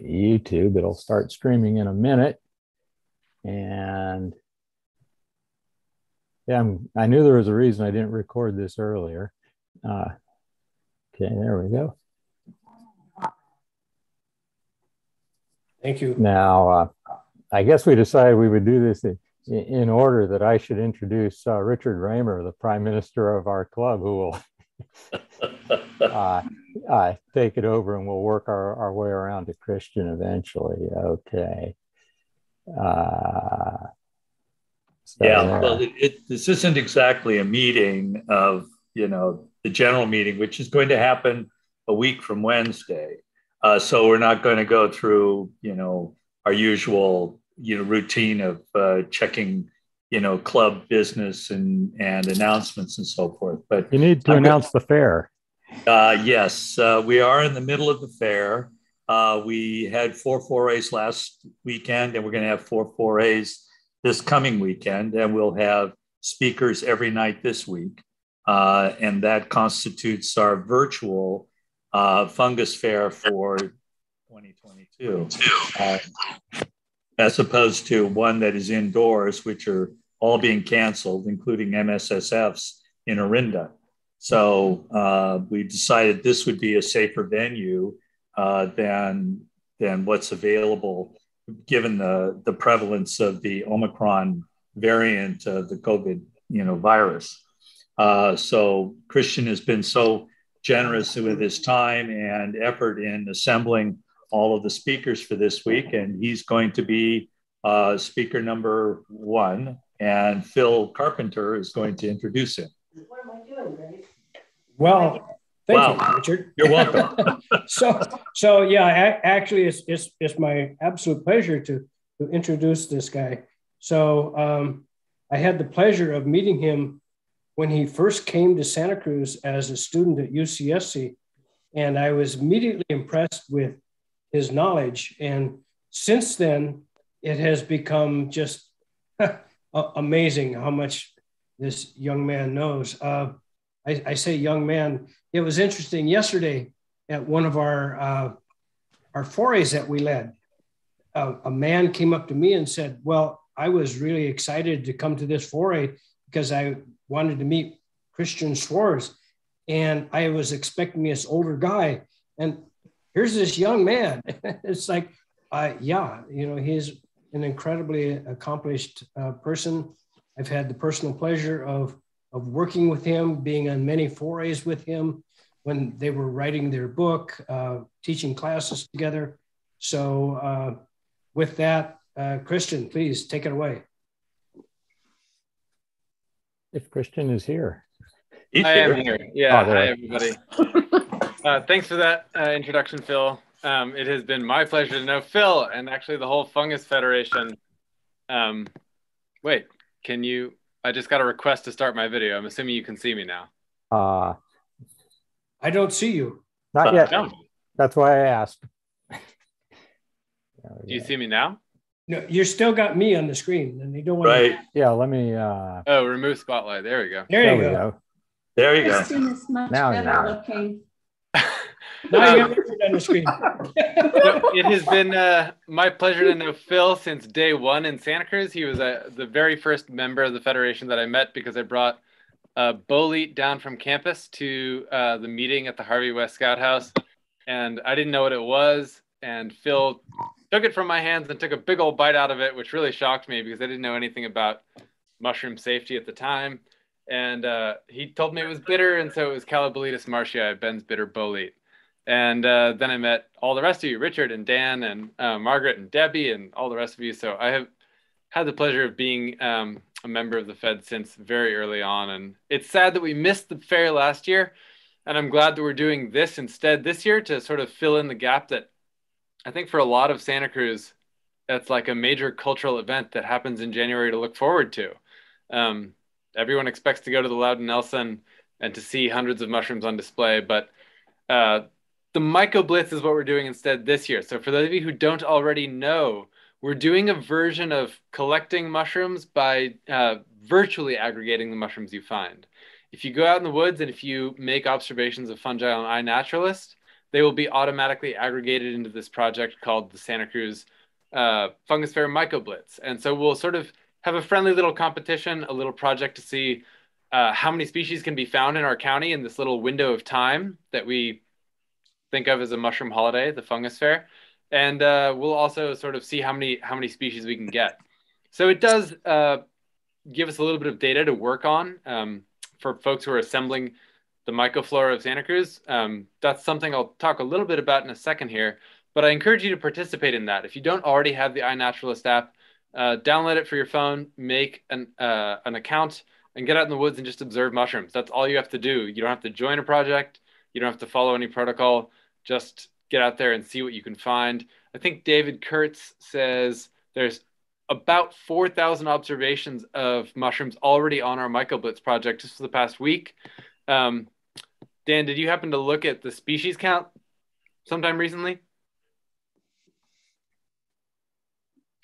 YouTube. It'll start streaming in a minute. And yeah, I'm, i knew there was a reason I didn't record this earlier. Uh, okay, there we go. Thank you. Now, uh, I guess we decided we would do this in, in order that I should introduce uh, Richard Raymer, the prime minister of our club, who will uh, take it over and we'll work our, our way around to Christian eventually. Okay. Uh, so, yeah, well, it, it, this isn't exactly a meeting of, you know, the general meeting, which is going to happen a week from Wednesday. Uh, so we're not going to go through, you know, our usual, you know, routine of uh, checking you know club business and and announcements and so forth but you need to I'm announce the fair uh, yes uh, we are in the middle of the fair. Uh, we had four forays last weekend and we're going to have four forays this coming weekend and we'll have speakers every night this week. Uh, and that constitutes our virtual uh, fungus fair for 2022 as opposed to one that is indoors, which are all being canceled, including MSSFs in Orinda. So uh, we decided this would be a safer venue uh, than than what's available, given the the prevalence of the Omicron variant of the COVID you know virus. Uh, so Christian has been so generous with his time and effort in assembling all of the speakers for this week, and he's going to be uh, speaker number one, and Phil Carpenter is going to introduce him. What am I doing? Well, thank wow. you, Richard. You're welcome. so, so yeah, actually, it's, it's, it's my absolute pleasure to, to introduce this guy. So, um, I had the pleasure of meeting him when he first came to Santa Cruz as a student at UCSC. And I was immediately impressed with his knowledge. And since then, it has become just amazing how much this young man knows. Uh, I, I, say young man. It was interesting yesterday at one of our uh, our forays that we led. A man came up to me and said, "Well, I was really excited to come to this foray because I wanted to meet Christian Schwarz, and I was expecting this older guy, and here's this young man. it's like, uh, yeah, you know, he's an incredibly accomplished uh, person. I've had the personal pleasure of of working with him, being on many forays with him when they were writing their book, uh, teaching classes together. So, uh, with that, uh, Christian, please take it away. If Christian is here. He's I here. am here. Yeah. Oh, hi, everybody. Uh, thanks for that uh, introduction, Phil. Um, it has been my pleasure to know Phil and actually the whole Fungus Federation. Um, wait, can you? I just got a request to start my video. I'm assuming you can see me now. Uh, I don't see you. Not yet. No. That's why I asked. Do you see me now? No, you still got me on the screen, and you don't want right. To... Yeah, let me. Uh... Oh, remove spotlight. There we go. There, there you go. go. There you go. now, now. looking. now you on the screen. it has been uh, my pleasure to know Phil since day one in Santa Cruz. He was uh, the very first member of the Federation that I met because I brought uh, Bolete down from campus to uh, the meeting at the Harvey West Scout House. And I didn't know what it was. And Phil took it from my hands and took a big old bite out of it, which really shocked me because I didn't know anything about mushroom safety at the time. And uh, he told me it was bitter, and so it was Caloboletus marshii, Ben's bitter bolete. And uh, then I met all the rest of you, Richard and Dan and uh, Margaret and Debbie and all the rest of you. So I have had the pleasure of being um, a member of the Fed since very early on. And it's sad that we missed the fair last year. And I'm glad that we're doing this instead this year to sort of fill in the gap that I think for a lot of Santa Cruz, that's like a major cultural event that happens in January to look forward to. Um, everyone expects to go to the Louden Nelson and to see hundreds of mushrooms on display, but uh, the Myco Blitz is what we're doing instead this year. So for those of you who don't already know, we're doing a version of collecting mushrooms by uh, virtually aggregating the mushrooms you find. If you go out in the woods and if you make observations of fungi on iNaturalist, they will be automatically aggregated into this project called the Santa Cruz uh, Fungus Fair Mycoblitz. And so we'll sort of have a friendly little competition, a little project to see uh, how many species can be found in our county in this little window of time that we think of as a mushroom holiday, the Fungus Fair. And uh, we'll also sort of see how many how many species we can get. So it does uh, give us a little bit of data to work on um, for folks who are assembling the mycoflora of Santa Cruz. Um, that's something I'll talk a little bit about in a second here, but I encourage you to participate in that. If you don't already have the iNaturalist app, uh, download it for your phone, make an, uh, an account, and get out in the woods and just observe mushrooms. That's all you have to do. You don't have to join a project. You don't have to follow any protocol. Just get out there and see what you can find. I think David Kurtz says there's about 4,000 observations of mushrooms already on our MycoBlitz project just for the past week. Um, Dan, did you happen to look at the species count sometime recently?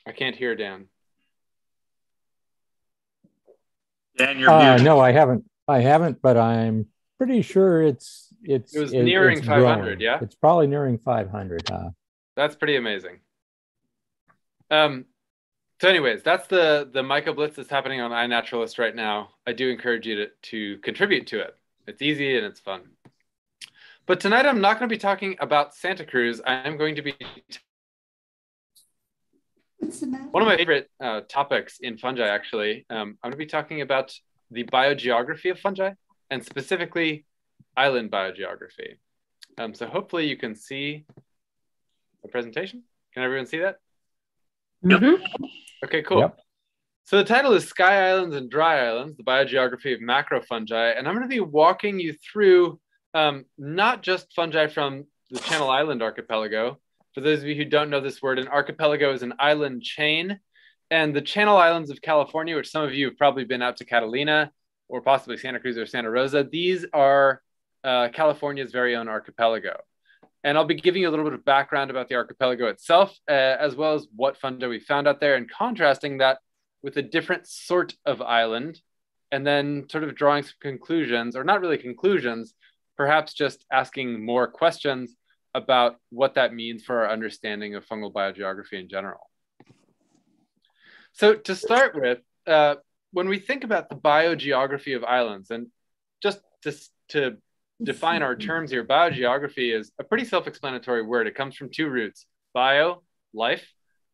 I can't hear Dan. Dan, you're uh, no, I haven't. I haven't, but I'm pretty sure it's it's it was it, nearing it's 500. growing. Yeah, it's probably nearing 500. Huh? that's pretty amazing. Um, so, anyways, that's the the MycoBlitz that's happening on iNaturalist right now. I do encourage you to to contribute to it. It's easy and it's fun. But tonight I'm not going to be talking about Santa Cruz. I'm going to be one of my favorite uh, topics in fungi. Actually, um, I'm going to be talking about the biogeography of fungi and specifically island biogeography. Um, so hopefully you can see the presentation. Can everyone see that? Yep. Okay, cool. Yep. So the title is Sky Islands and Dry Islands, the biogeography of macrofungi. And I'm going to be walking you through um, not just fungi from the Channel Island archipelago. For those of you who don't know this word, an archipelago is an island chain. And the Channel Islands of California, which some of you have probably been out to Catalina or possibly Santa Cruz or Santa Rosa, these are uh, California's very own archipelago. And I'll be giving you a little bit of background about the archipelago itself, uh, as well as what fungi we found out there, and contrasting that with a different sort of island, and then sort of drawing some conclusions, or not really conclusions, perhaps just asking more questions about what that means for our understanding of fungal biogeography in general. So to start with, uh, when we think about the biogeography of islands, and just to, to define our terms here, biogeography is a pretty self-explanatory word. It comes from two roots: bio, life,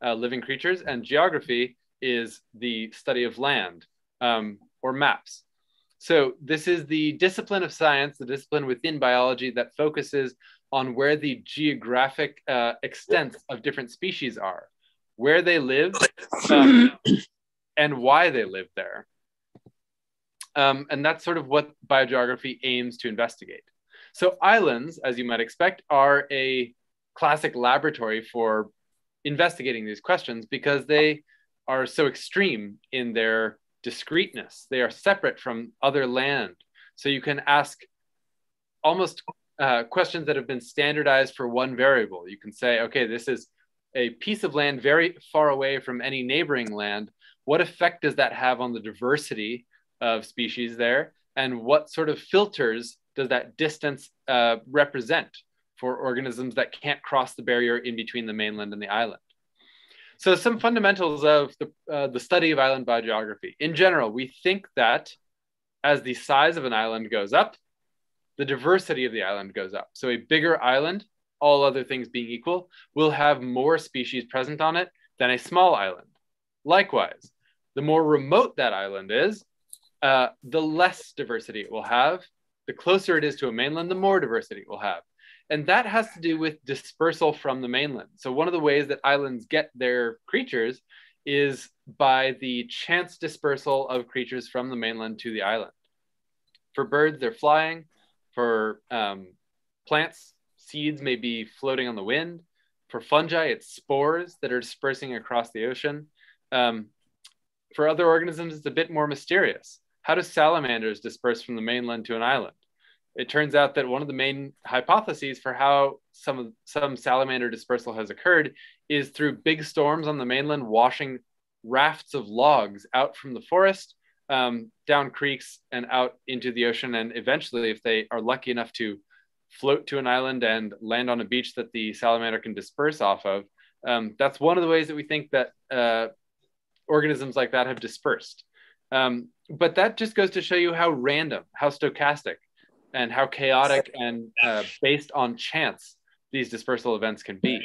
uh, living creatures, and geography is the study of land um, or maps. So this is the discipline of science, the discipline within biology that focuses on where the geographic uh, extents of different species are, where they live, um, and why they live there. Um, and that's sort of what biogeography aims to investigate. So islands, as you might expect, are a classic laboratory for investigating these questions because they are so extreme in their discreteness. They are separate from other land. So you can ask almost uh, questions that have been standardized for one variable. You can say, okay, this is a piece of land very far away from any neighboring land. What effect does that have on the diversity of species there? And what sort of filters does that distance uh, represent for organisms that can't cross the barrier in between the mainland and the island? So some fundamentals of the, uh, the study of island biogeography. In general, we think that as the size of an island goes up, the diversity of the island goes up. So a bigger island, all other things being equal, will have more species present on it than a small island. Likewise, the more remote that island is, uh, the less diversity it will have. The closer it is to a mainland, the more diversity it will have. And that has to do with dispersal from the mainland. So, one of the ways that islands get their creatures is by the chance dispersal of creatures from the mainland to the island. For birds, they're flying. For um, plants, seeds may be floating on the wind. For fungi, it's spores that are dispersing across the ocean. Um, for other organisms, it's a bit more mysterious. How do salamanders disperse from the mainland to an island? It turns out that one of the main hypotheses for how some some salamander dispersal has occurred is through big storms on the mainland washing rafts of logs out from the forest um, down creeks and out into the ocean. And eventually, if they are lucky enough to float to an island and land on a beach that the salamander can disperse off of. Um, that's one of the ways that we think that uh, organisms like that have dispersed. Um, but that just goes to show you how random, how stochastic, and how chaotic and uh, based on chance these dispersal events can be.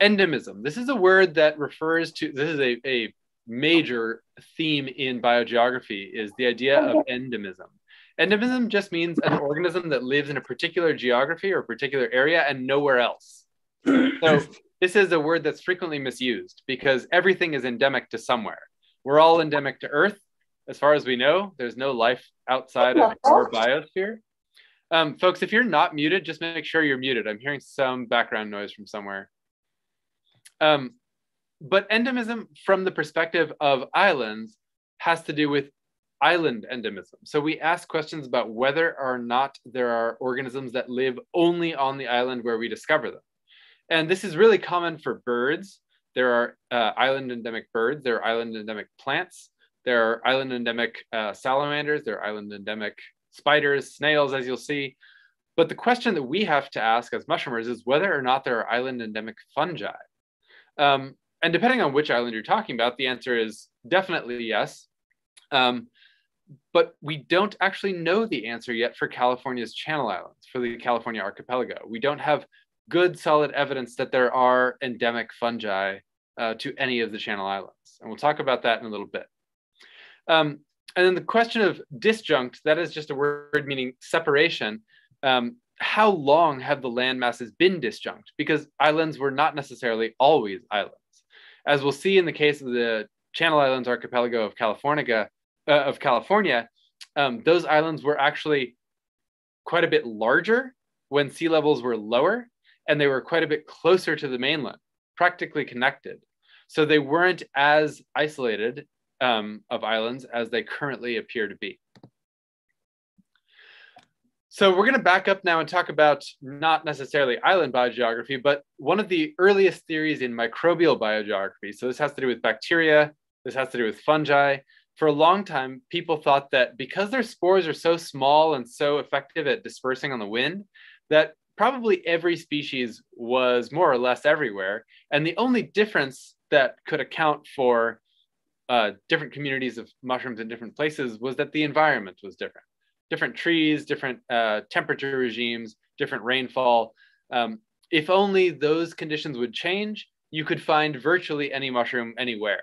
Endemism. This is a word that refers to, this is a, a major theme in biogeography, is the idea of endemism. Endemism just means an organism that lives in a particular geography or a particular area and nowhere else. So this is a word that's frequently misused because everything is endemic to somewhere. We're all endemic to Earth. As far as we know, there's no life outside of our biosphere. Um, folks, if you're not muted, just make sure you're muted. I'm hearing some background noise from somewhere. Um, but endemism from the perspective of islands has to do with island endemism. So we ask questions about whether or not there are organisms that live only on the island where we discover them. And this is really common for birds. There are uh, island endemic birds, there are island endemic plants, there are island endemic uh, salamanders, there are island endemic spiders, snails, as you'll see. But the question that we have to ask as mushroomers is whether or not there are island endemic fungi. Um, and depending on which island you're talking about, the answer is definitely yes. Um, but we don't actually know the answer yet for California's Channel Islands, for the California archipelago. We don't have good solid evidence that there are endemic fungi uh, to any of the Channel Islands. And we'll talk about that in a little bit. Um, and then the question of disjunct, that is just a word meaning separation. Um, how long have the land masses been disjunct? Because islands were not necessarily always islands. As we'll see in the case of the Channel Islands archipelago of California, uh, of California, um, those islands were actually quite a bit larger when sea levels were lower, and they were quite a bit closer to the mainland, practically connected. So they weren't as isolated um, of islands as they currently appear to be. So we're going to back up now and talk about not necessarily island biogeography, but one of the earliest theories in microbial biogeography. So this has to do with bacteria, this has to do with fungi. For a long time, people thought that because their spores are so small and so effective at dispersing on the wind, that probably every species was more or less everywhere. And the only difference that could account for uh, different communities of mushrooms in different places was that the environment was different different trees, different uh, temperature regimes, different rainfall. Um, if only those conditions would change, you could find virtually any mushroom anywhere.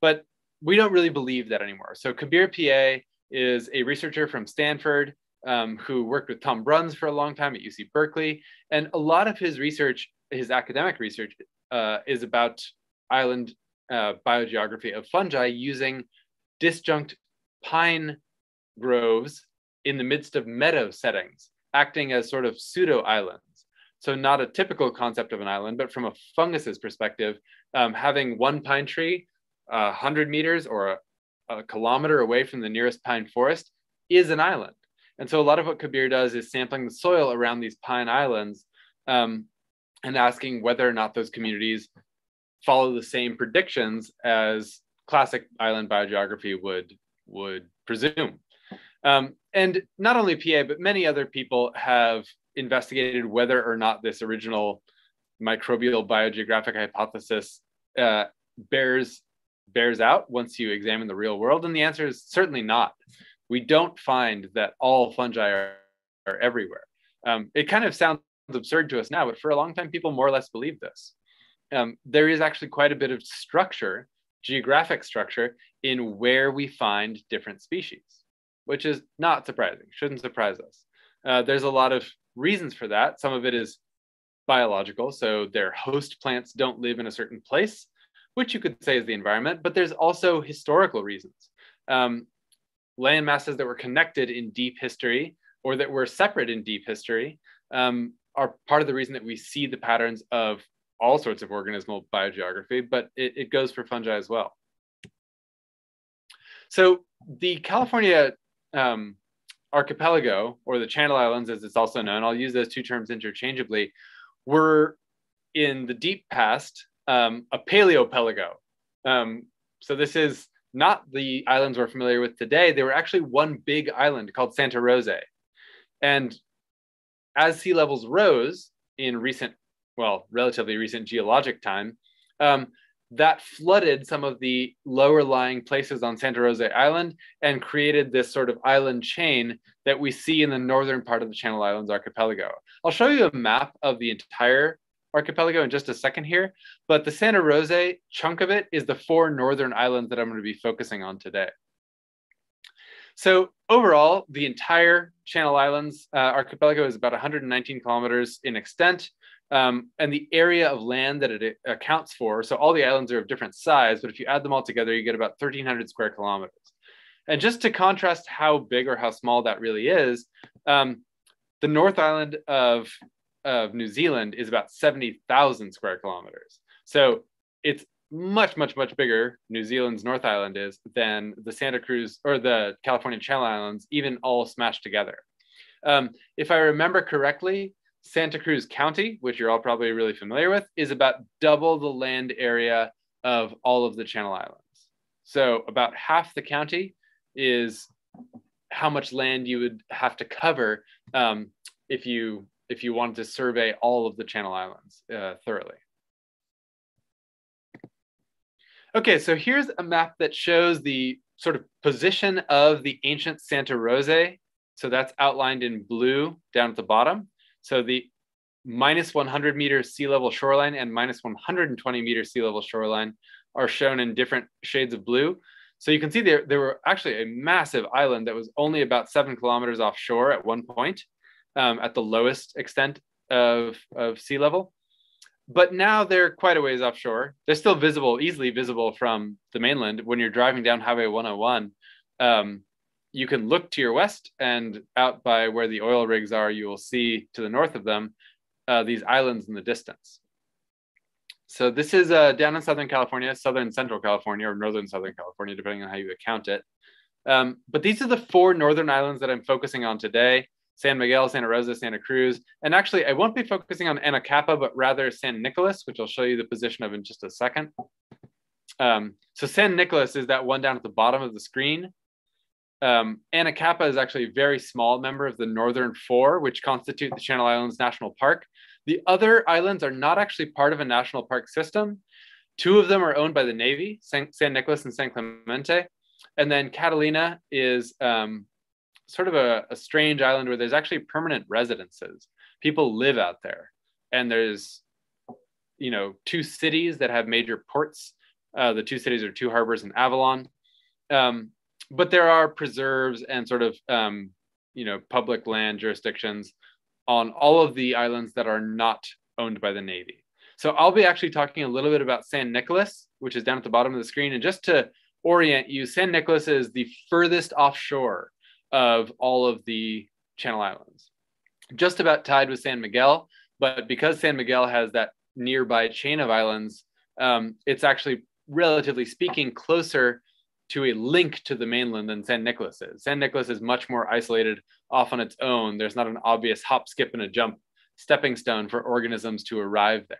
But we don't really believe that anymore. So Kabir Peay is a researcher from Stanford um, who worked with Tom Bruns for a long time at UC Berkeley. And a lot of his research, his academic research, uh, is about island uh, biogeography of fungi using disjunct pine groves in the midst of meadow settings, acting as sort of pseudo islands. So, not a typical concept of an island, but from a fungus's perspective, um, having one pine tree a 100 meters or a, a kilometer away from the nearest pine forest is an island. And so, a lot of what Kabir does is sampling the soil around these pine islands um, and asking whether or not those communities follow the same predictions as classic island biogeography would would presume. Um, and not only Peay, but many other people have investigated whether or not this original microbial biogeographic hypothesis uh, bears bears out once you examine the real world. And the answer is certainly not. We don't find that all fungi are, are everywhere. Um, it kind of sounds absurd to us now, but for a long time, people more or less believed this. Um, there is actually quite a bit of structure, geographic structure, in where we find different species which is not surprising, shouldn't surprise us. Uh, there's a lot of reasons for that. Some of it is biological, so their host plants don't live in a certain place, which you could say is the environment, but there's also historical reasons. Um, land masses that were connected in deep history or that were separate in deep history um, are part of the reason that we see the patterns of all sorts of organismal biogeography, but it, it goes for fungi as well. So the California um, archipelago, or the Channel Islands as it's also known, I'll use those two terms interchangeably, were in the deep past um, a paleopelago. Um, so this is not the islands we're familiar with today. They were actually one big island called Santa Rosa. And as sea levels rose in recent, well, relatively recent geologic time, um, that flooded some of the lower lying places on Santa Rosa Island and created this sort of island chain that we see in the northern part of the Channel Islands archipelago. I'll show you a map of the entire archipelago in just a second here, but the Santa Rosa chunk of it is the four northern islands that I'm going to be focusing on today. So overall, the entire Channel Islands uh, archipelago is about 119 kilometers in extent. Um, and the area of land that it accounts for, so all the islands are of different size, but if you add them all together, you get about 1,300 square kilometers. And just to contrast how big or how small that really is, um, the North Island of, of New Zealand is about 70,000 square kilometers. So it's much, much, much bigger, New Zealand's North Island is, than the Santa Cruz or the California Channel Islands, even all smashed together. Um, if I remember correctly, Santa Cruz County, which you're all probably really familiar with, is about double the land area of all of the Channel Islands. So about half the county is how much land you would have to cover um, if you if you wanted to survey all of the Channel Islands uh, thoroughly. Okay, so here's a map that shows the sort of position of the ancient Santa Rosa. So that's outlined in blue down at the bottom. So the minus 100 meter sea level shoreline and minus 120 meter sea level shoreline are shown in different shades of blue. So you can see there, there were actually a massive island that was only about seven kilometers offshore at one point um, at the lowest extent of, of sea level. But now they're quite a ways offshore. They're still visible, easily visible from the mainland. When you're driving down Highway 101, um, you can look to your west and out by where the oil rigs are, you will see to the north of them uh, these islands in the distance. So this is uh, down in Southern California, Southern Central California, or Northern Southern California, depending on how you account it. Um, but these are the four northern islands that I'm focusing on today. San Miguel, Santa Rosa, Santa Cruz. And actually, I won't be focusing on Anacapa, but rather San Nicolas, which I'll show you the position of in just a second. Um, so San Nicolas is that one down at the bottom of the screen. Um, Anacapa is actually a very small member of the Northern Four, which constitute the Channel Islands National Park. The other islands are not actually part of a national park system. Two of them are owned by the Navy, San, San Nicolas and San Clemente. And then Catalina is um, sort of a, a strange island where there's actually permanent residences. People live out there. And there's, you know, two cities that have major ports. Uh, the two cities are Two Harbors and Avalon. Um, but there are preserves and sort of um, you know public land jurisdictions on all of the islands that are not owned by the Navy. So I'll be actually talking a little bit about San Nicolas, which is down at the bottom of the screen. And just to orient you, San Nicolas is the furthest offshore of all of the Channel Islands, just about tied with San Miguel. But because San Miguel has that nearby chain of islands, um, it's actually relatively speaking closer to a link to the mainland than San Nicolas is. San Nicolas is much more isolated off on its own. There's not an obvious hop, skip, and a jump stepping stone for organisms to arrive there.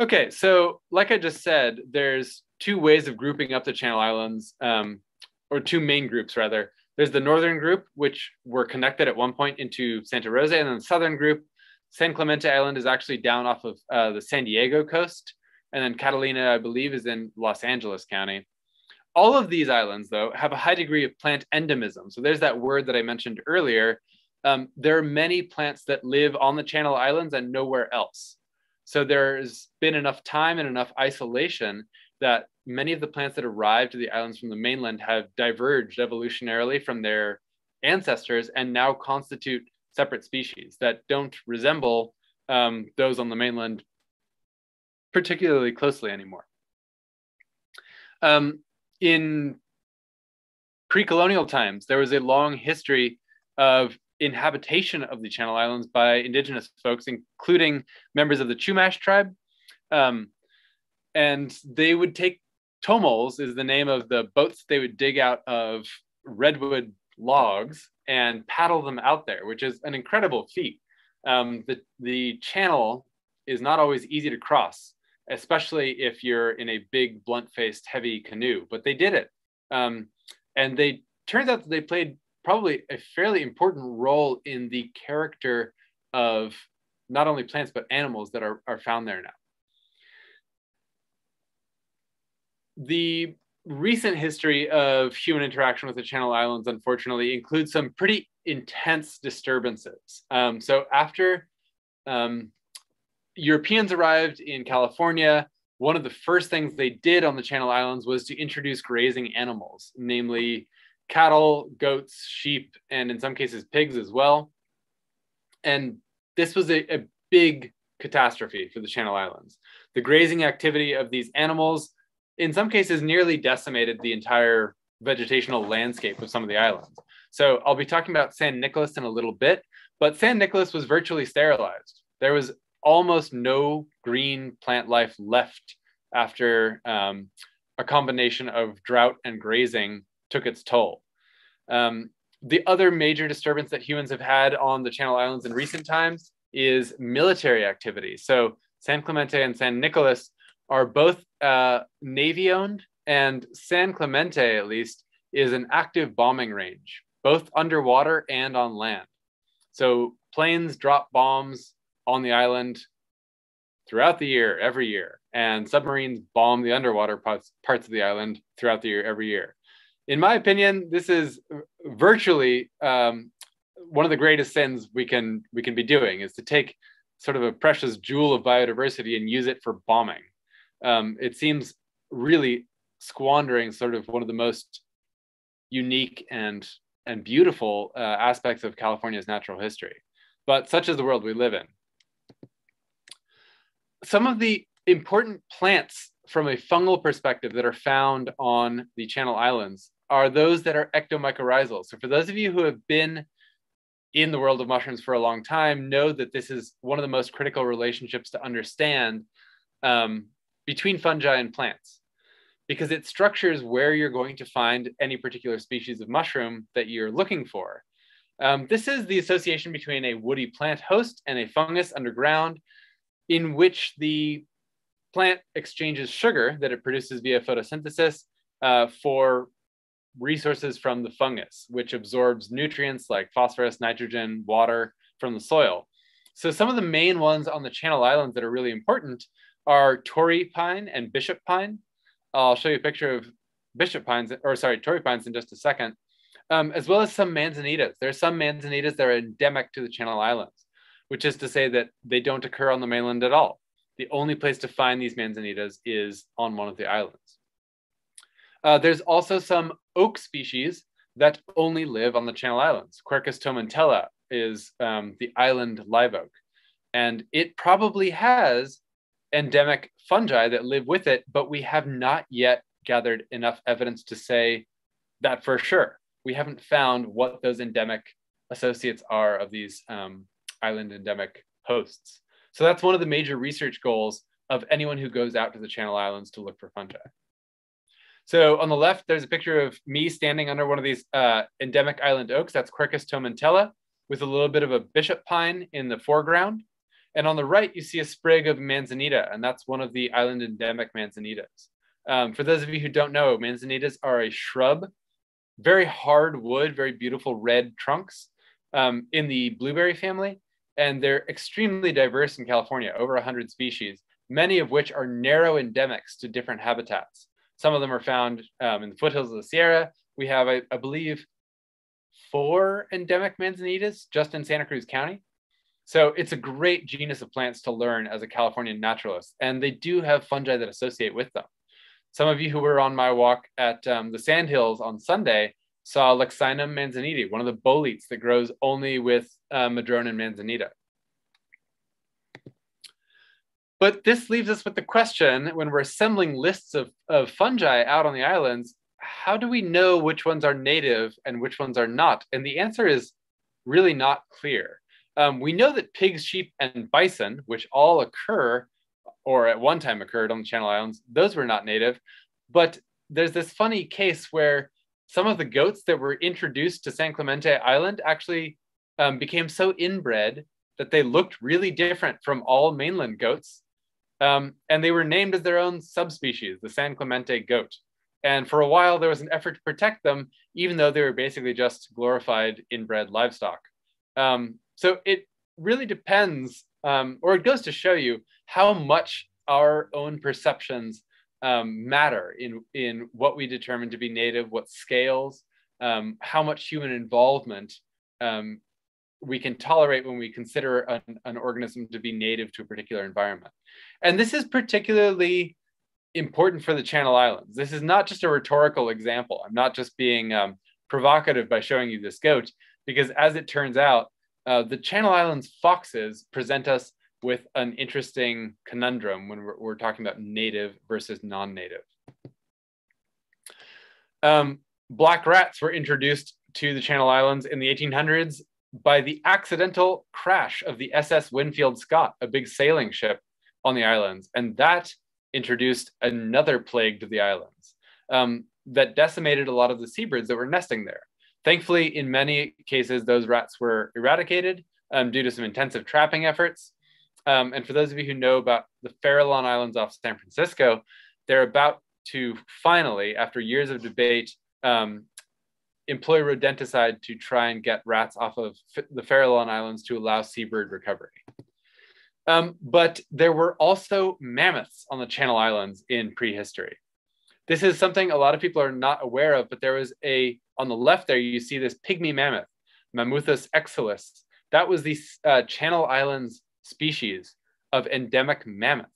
Okay, so like I just said, there's two ways of grouping up the Channel Islands, um, or two main groups rather. There's the northern group, which were connected at one point into Santa Rosa, and then the southern group, San Clemente Island is actually down off of uh, the San Diego coast. And then Catalina, I believe, is in Los Angeles County. All of these islands, though, have a high degree of plant endemism. So there's that word that I mentioned earlier. Um, there are many plants that live on the Channel Islands and nowhere else. So there's been enough time and enough isolation that many of the plants that arrived to the islands from the mainland have diverged evolutionarily from their ancestors and now constitute separate species that don't resemble um, those on the mainland particularly closely anymore. Um, in pre-colonial times, there was a long history of inhabitation of the Channel Islands by indigenous folks, including members of the Chumash tribe. Um, and they would take tomols is the name of the boats they would dig out of redwood logs and paddle them out there, which is an incredible feat. Um, the, the channel is not always easy to cross especially if you're in a big, blunt faced, heavy canoe. But they did it. Um, and they turns out that they played probably a fairly important role in the character of not only plants but animals that are, are found there now. The recent history of human interaction with the Channel Islands, unfortunately, includes some pretty intense disturbances. Um, so after um, Europeans arrived in California, one of the first things they did on the Channel Islands was to introduce grazing animals, namely cattle, goats, sheep, and in some cases pigs as well. And this was a, a big catastrophe for the Channel Islands. The grazing activity of these animals, in some cases, nearly decimated the entire vegetational landscape of some of the islands. So I'll be talking about San Nicolas in a little bit, but San Nicolas was virtually sterilized. There was almost no green plant life left after um, a combination of drought and grazing took its toll. Um, the other major disturbance that humans have had on the Channel Islands in recent times is military activity. So San Clemente and San Nicolas are both uh, Navy owned, and San Clemente, at least, is an active bombing range, both underwater and on land. So planes drop bombs on the island throughout the year, every year, and submarines bomb the underwater parts, parts of the island throughout the year, every year in my opinion, this is virtually um, one of the greatest sins we can we can be doing is to take sort of a precious jewel of biodiversity and use it for bombing. Um, it seems really squandering sort of one of the most unique and and beautiful uh, aspects of California's natural history. But such is the world we live in. Some of the important plants from a fungal perspective that are found on the Channel Islands are those that are ectomycorrhizal. So for those of you who have been in the world of mushrooms for a long time, know that this is one of the most critical relationships to understand um, between fungi and plants, because it structures where you're going to find any particular species of mushroom that you're looking for. Um, this is the association between a woody plant host and a fungus underground, in which the plant exchanges sugar that it produces via photosynthesis uh, for resources from the fungus, which absorbs nutrients like phosphorus, nitrogen, water from the soil. So some of the main ones on the Channel Islands that are really important are Torrey pine and bishop pine. I'll show you a picture of bishop pines, or sorry, Torrey pines in just a second, um, as well as some manzanitas. There are some manzanitas that are endemic to the Channel Islands, which is to say that they don't occur on the mainland at all. The only place to find these manzanitas is on one of the islands. Uh, there's also some oak species that only live on the Channel Islands. Quercus tomentella is um, the island live oak. And it probably has endemic fungi that live with it, but we have not yet gathered enough evidence to say that for sure. We haven't found what those endemic associates are of these um, island endemic hosts. So that's one of the major research goals of anyone who goes out to the Channel Islands to look for fungi. So on the left, there's a picture of me standing under one of these uh, endemic island oaks. That's Quercus tomentella with a little bit of a bishop pine in the foreground. And on the right, you see a sprig of manzanita, and that's one of the island endemic manzanitas. Um, for those of you who don't know, manzanitas are a shrub, very hard wood, very beautiful red trunks um, in the blueberry family. And they're extremely diverse in California, over 100 species, many of which are narrow endemics to different habitats. Some of them are found um, in the foothills of the Sierra. We have, I, I believe, four endemic manzanitas just in Santa Cruz County. So it's a great genus of plants to learn as a Californian naturalist. And they do have fungi that associate with them. Some of you who were on my walk at um, the Sandhills on Sunday saw Leccinum manzanitae, one of the boletes that grows only with uh, and manzanita. But this leaves us with the question when we're assembling lists of, of fungi out on the islands, how do we know which ones are native and which ones are not? And the answer is really not clear. Um, we know that pigs, sheep, and bison, which all occur or at one time occurred on the Channel Islands, those were not native. But there's this funny case where some of the goats that were introduced to San Clemente Island actually um, became so inbred that they looked really different from all mainland goats. Um, and they were named as their own subspecies, the San Clemente goat. And for a while, there was an effort to protect them, even though they were basically just glorified inbred livestock. Um, so it really depends, um, or it goes to show you how much our own perceptions um, matter in, in what we determine to be native, what scales, um, how much human involvement um, we can tolerate when we consider an, an, organism to be native to a particular environment. And this is particularly important for the Channel Islands. This is not just a rhetorical example. I'm not just being um, provocative by showing you this goat, because as it turns out, uh, the Channel Islands foxes present us with an interesting conundrum when we're, we're talking about native versus non-native. Um, black rats were introduced to the Channel Islands in the 1800s by the accidental crash of the SS Winfield Scott, a big sailing ship on the islands. And that introduced another plague to the islands um, that decimated a lot of the seabirds that were nesting there. Thankfully, in many cases, those rats were eradicated um, due to some intensive trapping efforts. Um, and for those of you who know about the Farallon Islands off San Francisco, they're about to finally, after years of debate, um, employ rodenticide to try and get rats off of the Farallon Islands to allow seabird recovery. Um, but there were also mammoths on the Channel Islands in prehistory. This is something a lot of people are not aware of, but there was a, on the left there, you see this pygmy mammoth, Mammuthus exilis. That was the uh, Channel Islands species of endemic mammoth.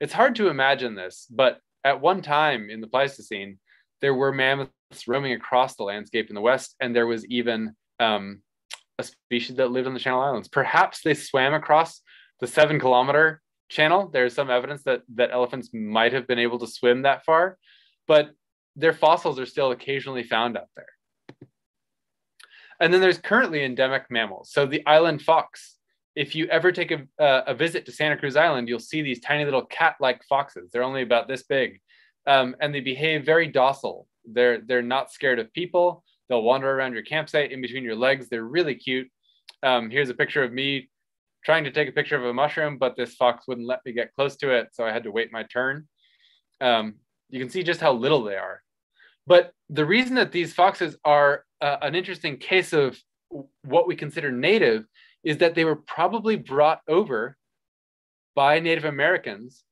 It's hard to imagine this, but at one time in the Pleistocene, there were mammoths roaming across the landscape in the west, and there was even um, a species that lived on the Channel Islands. Perhaps they swam across the seven kilometer channel. There's some evidence that that elephants might have been able to swim that far, but their fossils are still occasionally found out there. And then there's currently endemic mammals. So the island fox. If you ever take a, uh, a visit to Santa Cruz Island, you'll see these tiny little cat-like foxes. They're only about this big, um, and they behave very docile. They're they're not scared of people. They'll wander around your campsite in between your legs. They're really cute. Um, here's a picture of me trying to take a picture of a mushroom, but this fox wouldn't let me get close to it, so I had to wait my turn. Um, you can see just how little they are. But the reason that these foxes are uh, an interesting case of what we consider native is that they were probably brought over by Native Americans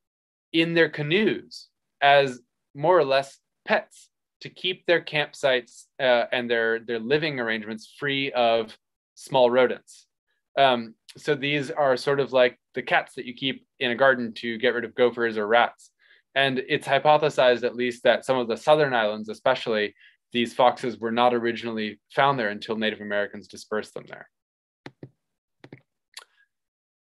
in their canoes as more or less pets to keep their campsites uh, and their, their living arrangements free of small rodents. Um, so these are sort of like the cats that you keep in a garden to get rid of gophers or rats. And it's hypothesized at least that some of the southern islands, especially, these foxes were not originally found there until Native Americans dispersed them there.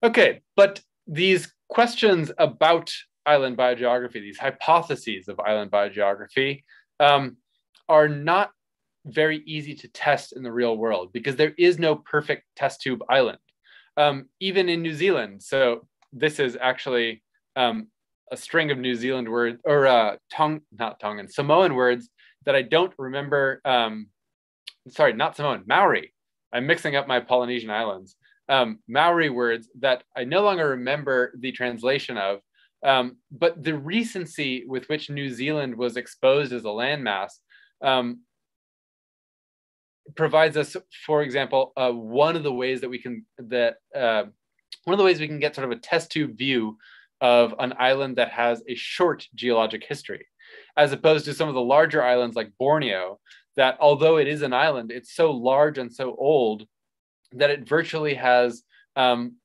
Okay, but these questions about island biogeography, these hypotheses of island biogeography, um, are not very easy to test in the real world because there is no perfect test tube island um, even in New Zealand. So this is actually um, a string of New Zealand words or uh, Tong, not Tongan, Samoan words that I don't remember. Um, sorry, not Samoan, Maori. I'm mixing up my Polynesian islands. Um, Maori words that I no longer remember the translation of. Um, but the recency with which New Zealand was exposed as a landmass um, provides us, for example, uh, one of the ways that we can that uh, one of the ways we can get sort of a test tube view of an island that has a short geologic history, as opposed to some of the larger islands like Borneo, that although it is an island, it's so large and so old that it virtually has um,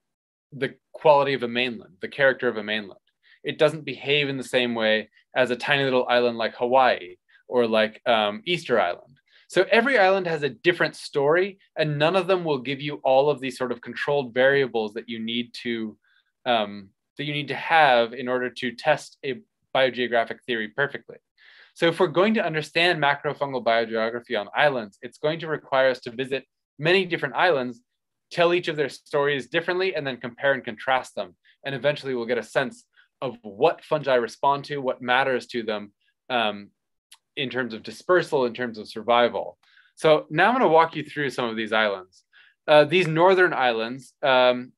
the quality of a mainland, the character of a mainland. It doesn't behave in the same way as a tiny little island like Hawaii or like um, Easter Island. So every island has a different story, and none of them will give you all of these sort of controlled variables that you need to um, that you need to have in order to test a biogeographic theory perfectly. So if we're going to understand macrofungal biogeography on islands, it's going to require us to visit many different islands, tell each of their stories differently, and then compare and contrast them. And eventually we'll get a sense of what fungi respond to, what matters to them, um, in terms of dispersal, in terms of survival. So now I'm going to walk you through some of these islands. Uh, these northern islands um,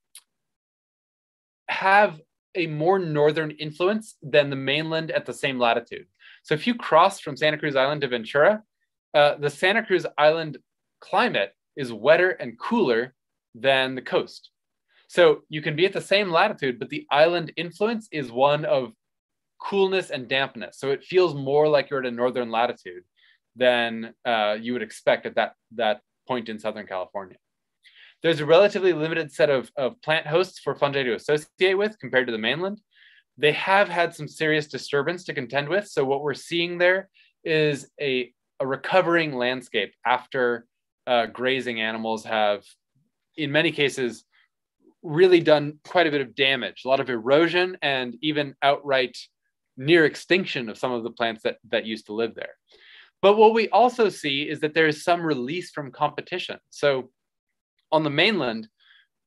have a more northern influence than the mainland at the same latitude. So if you cross from Santa Cruz Island to Ventura, uh, the Santa Cruz Island climate is wetter and cooler than the coast. So you can be at the same latitude, but the island influence is one of coolness and dampness. So it feels more like you're at a northern latitude than uh, you would expect at that, that point in Southern California. There's a relatively limited set of, of plant hosts for fungi to associate with compared to the mainland. They have had some serious disturbance to contend with. So what we're seeing there is a, a recovering landscape after uh, grazing animals have, in many cases, really done quite a bit of damage, a lot of erosion and even outright near extinction of some of the plants that, that used to live there. But what we also see is that there is some release from competition. So on the mainland,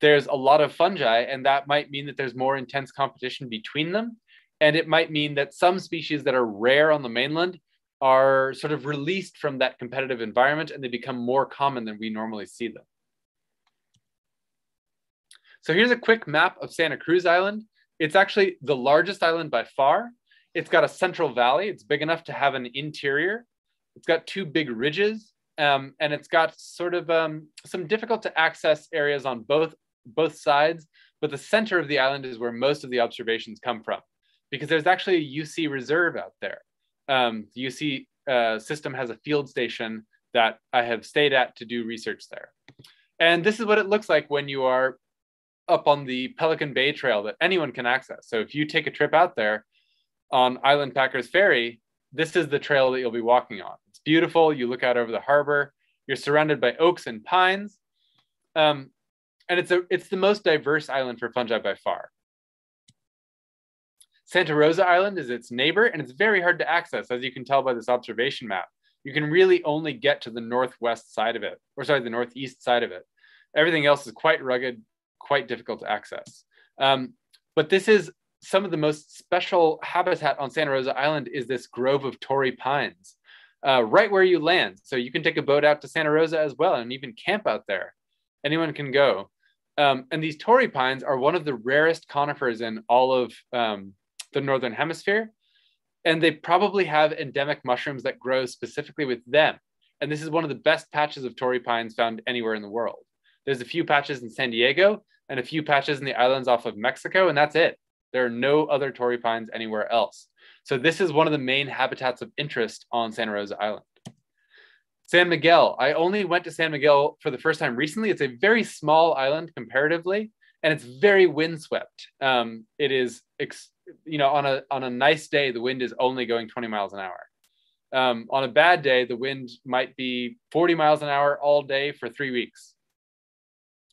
there's a lot of fungi, and that might mean that there's more intense competition between them. And it might mean that some species that are rare on the mainland are sort of released from that competitive environment and they become more common than we normally see them. So here's a quick map of Santa Cruz Island. It's actually the largest island by far. It's got a central valley. It's big enough to have an interior. It's got two big ridges um, and it's got sort of um, some difficult to access areas on both both sides, but the center of the island is where most of the observations come from, because there's actually a UC reserve out there. Um, the UC uh, system has a field station that I have stayed at to do research there. And this is what it looks like when you are up on the Pelican Bay Trail that anyone can access. So if you take a trip out there on Island Packers Ferry, this is the trail that you'll be walking on. Beautiful. You look out over the harbor. You're surrounded by oaks and pines. Um, and it's, a, it's the most diverse island for fungi by far. Santa Rosa Island is its neighbor, and it's very hard to access, as you can tell by this observation map. You can really only get to the northwest side of it, or sorry, the northeast side of it. Everything else is quite rugged, quite difficult to access. Um, but this is some of the most special habitat on Santa Rosa Island is this grove of Torrey pines, uh, right where you land. So you can take a boat out to Santa Rosa as well and even camp out there. Anyone can go. Um, and these Torrey pines are one of the rarest conifers in all of um, the Northern Hemisphere. And they probably have endemic mushrooms that grow specifically with them. And this is one of the best patches of Torrey pines found anywhere in the world. There's a few patches in San Diego and a few patches in the islands off of Mexico, and that's it. There are no other Torrey pines anywhere else. So this is one of the main habitats of interest on Santa Rosa Island. San Miguel. I only went to San Miguel for the first time recently. It's a very small island comparatively, and it's very windswept. Um, it is, you know, on a on a nice day, the wind is only going 20 miles an hour. Um, on a bad day, the wind might be 40 miles an hour all day for three weeks.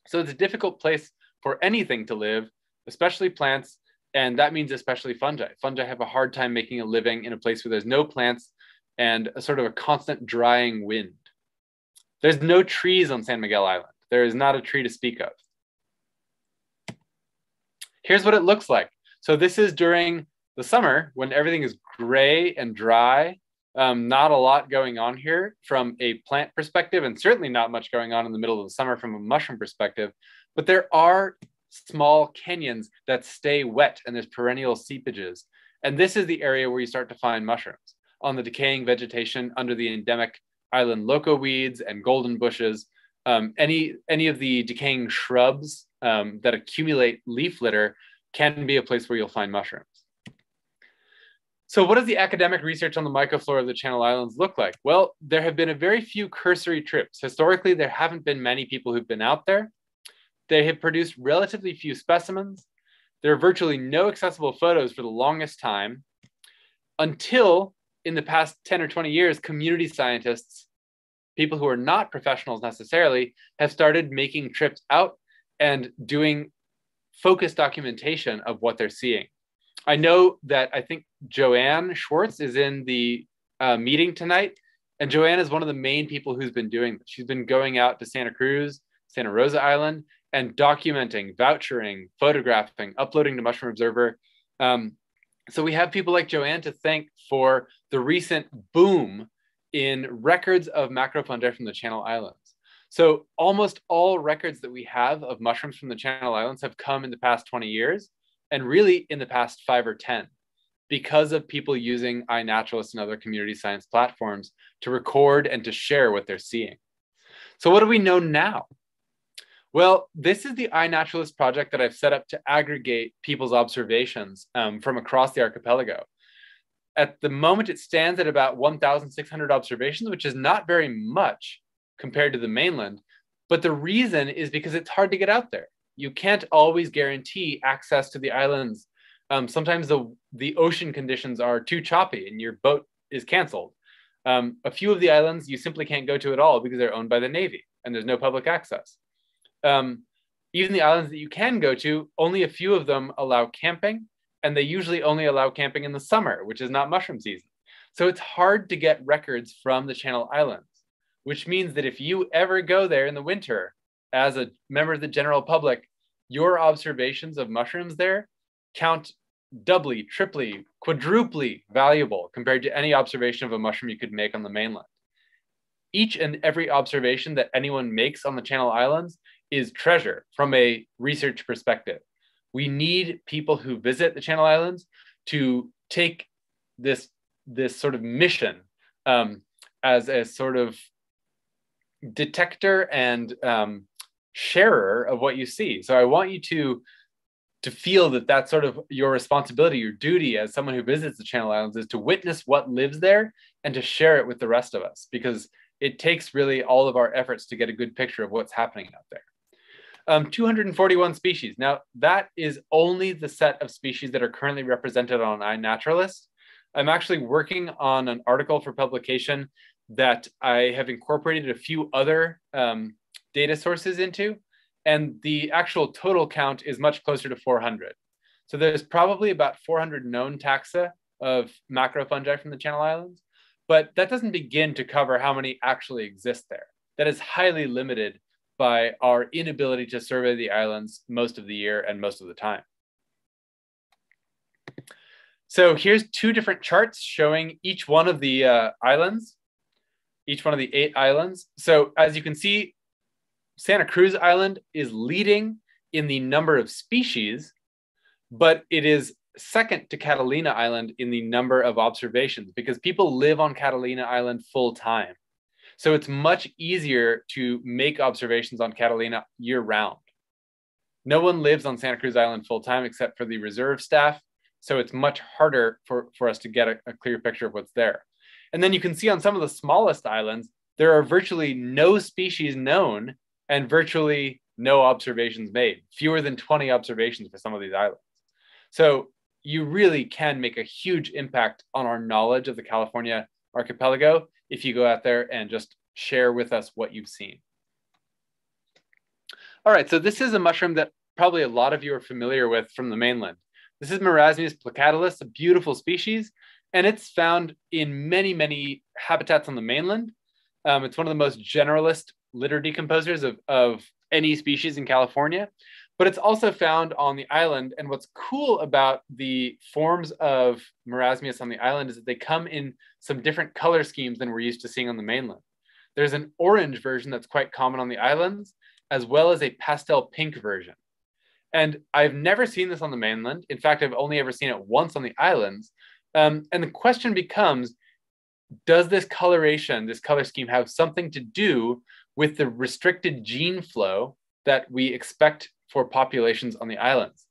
So it's a difficult place for anything to live, especially plants, and that means especially fungi. Fungi have a hard time making a living in a place where there's no plants and a sort of a constant drying wind. There's no trees on San Miguel Island. There is not a tree to speak of. Here's what it looks like. So this is during the summer when everything is gray and dry. Um, not a lot going on here from a plant perspective, and certainly not much going on in the middle of the summer from a mushroom perspective. But there are small canyons that stay wet and there's perennial seepages. And this is the area where you start to find mushrooms on the decaying vegetation under the endemic island loco weeds and golden bushes. Um, any, any of the decaying shrubs um, that accumulate leaf litter can be a place where you'll find mushrooms. So what does the academic research on the mycoflora of the Channel Islands look like? Well, there have been a very few cursory trips. Historically, there haven't been many people who've been out there. They have produced relatively few specimens. There are virtually no accessible photos for the longest time until in the past 10 or 20 years, community scientists, people who are not professionals necessarily, have started making trips out and doing focused documentation of what they're seeing. I know that I think Joanne Schwartz is in the uh, meeting tonight, and Joanne is one of the main people who's been doing this. She's been going out to Santa Cruz, Santa Rosa Island, and documenting, vouchering, photographing, uploading to Mushroom Observer. Um, so we have people like Joanne to thank for the recent boom in records of macrofungi from the Channel Islands. So almost all records that we have of mushrooms from the Channel Islands have come in the past 20 years and really in the past five or 10 because of people using iNaturalist and other community science platforms to record and to share what they're seeing. So what do we know now? Well, this is the iNaturalist project that I've set up to aggregate people's observations um, from across the archipelago. At the moment, it stands at about 1,600 observations, which is not very much compared to the mainland. But the reason is because it's hard to get out there. You can't always guarantee access to the islands. Um, sometimes the, the ocean conditions are too choppy and your boat is canceled. Um, a few of the islands you simply can't go to at all because they're owned by the Navy and there's no public access. Um, even the islands that you can go to, only a few of them allow camping, and they usually only allow camping in the summer, which is not mushroom season. So it's hard to get records from the Channel Islands, which means that if you ever go there in the winter as a member of the general public, your observations of mushrooms there count doubly, triply, quadruply valuable compared to any observation of a mushroom you could make on the mainland. Each and every observation that anyone makes on the Channel Islands is treasure from a research perspective. We need people who visit the Channel Islands to take this, this sort of mission um, as a sort of detector and um, sharer of what you see. So I want you to to feel that that's sort of your responsibility, your duty as someone who visits the Channel Islands is to witness what lives there and to share it with the rest of us because it takes really all of our efforts to get a good picture of what's happening out there. Um, 241 species. Now, that is only the set of species that are currently represented on iNaturalist. I'm actually working on an article for publication that I have incorporated a few other um, data sources into and the actual total count is much closer to 400. So there's probably about 400 known taxa of macrofungi from the Channel Islands, but that doesn't begin to cover how many actually exist there. That is highly limited by our inability to survey the islands most of the year and most of the time. So here's two different charts showing each one of the uh, islands, each one of the eight islands. So as you can see, Santa Cruz Island is leading in the number of species, but it is second to Catalina Island in the number of observations because people live on Catalina Island full time. So it's much easier to make observations on Catalina year round. No one lives on Santa Cruz Island full time except for the reserve staff. So it's much harder for, for us to get a, a clear picture of what's there. And then you can see on some of the smallest islands, there are virtually no species known and virtually no observations made, fewer than 20 observations for some of these islands. So you really can make a huge impact on our knowledge of the California archipelago if you go out there and just share with us what you've seen. All right, so this is a mushroom that probably a lot of you are familiar with from the mainland. This is Marasmius plicatilis, a beautiful species, and it's found in many, many habitats on the mainland. Um, it's one of the most generalist litter decomposers of, of any species in California, but it's also found on the island. And what's cool about the forms of Marasmius on the island is that they come in some different color schemes than we're used to seeing on the mainland. There's an orange version that's quite common on the islands, as well as a pastel pink version. And I've never seen this on the mainland. In fact, I've only ever seen it once on the islands. Um, and the question becomes, does this coloration, this color scheme have something to do with the restricted gene flow that we expect for populations on the islands.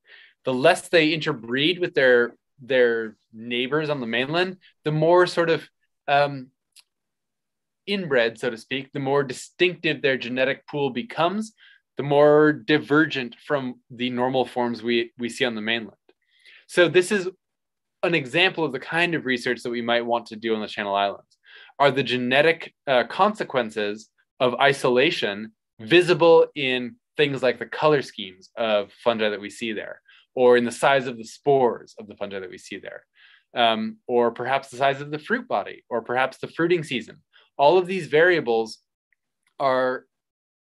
The less they interbreed with their their neighbors on the mainland, the more sort of um, inbred, so to speak, the more distinctive their genetic pool becomes, the more divergent from the normal forms we, we see on the mainland. So this is an example of the kind of research that we might want to do on the Channel Islands. Are the genetic uh, consequences of isolation visible in things like the color schemes of fungi that we see there, or in the size of the spores of the fungi that we see there, um, or perhaps the size of the fruit body, or perhaps the fruiting season. All of these variables are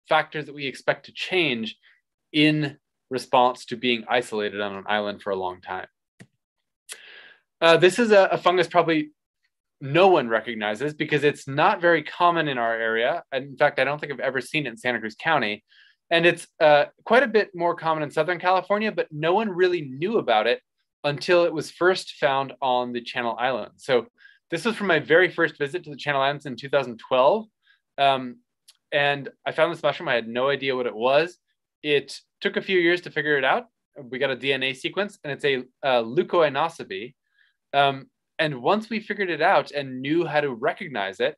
factors that we expect to change in response to being isolated on an island for a long time. Uh, this is a, a, fungus probably no one recognizes because it's not very common in our area. In fact, I don't think I've ever seen it in Santa Cruz County. And it's uh, quite a bit more common in Southern California, but no one really knew about it until it was first found on the Channel Islands. So this was from my very first visit to the Channel Islands in 2012. Um, and I found this mushroom. I had no idea what it was. It took a few years to figure it out. We got a DNA sequence, and it's a uh, Leucoinocybe. Um, and once we figured it out and knew how to recognize it,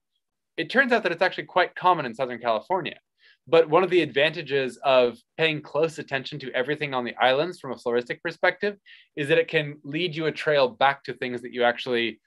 it turns out that it's actually quite common in Southern California. But one of the advantages of paying close attention to everything on the islands from a floristic perspective is that it can lead you a trail back to things that you actually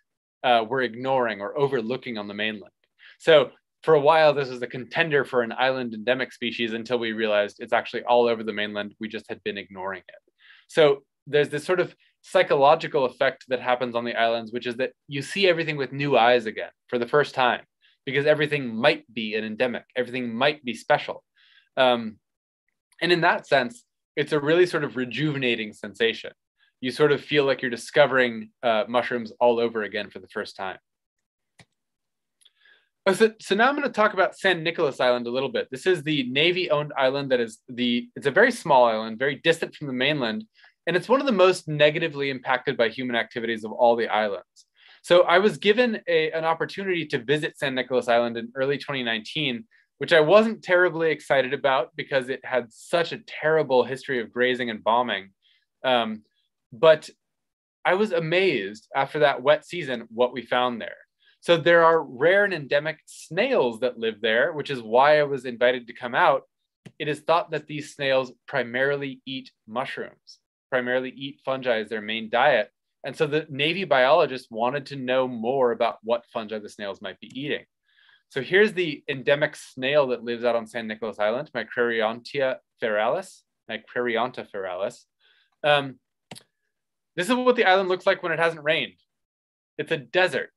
uh, were ignoring or overlooking on the mainland. So for a while, this was a contender for an island endemic species until we realized it's actually all over the mainland. We just had been ignoring it. So there's this sort of psychological effect that happens on the islands, which is that you see everything with new eyes again for the first time because everything might be an endemic, everything might be special. Um, and in that sense, it's a really sort of rejuvenating sensation. You sort of feel like you're discovering uh, mushrooms all over again for the first time. Oh, so, so now I'm going to talk about San Nicolas Island a little bit. This is the Navy-owned island that is the, it's a very small island, very distant from the mainland, and it's one of the most negatively impacted by human activities of all the islands. So I was given a, an opportunity to visit San Nicolas Island in early 2019, which I wasn't terribly excited about because it had such a terrible history of grazing and bombing. Um, but I was amazed after that wet season what we found there. So there are rare and endemic snails that live there, which is why I was invited to come out. It is thought that these snails primarily eat mushrooms, primarily eat fungi as their main diet. And so the Navy biologists wanted to know more about what fungi the snails might be eating. So here's the endemic snail that lives out on San Nicolas Island, Micrarionta feralis, Micrarionta feralis. Um, this is what the island looks like when it hasn't rained. It's a desert.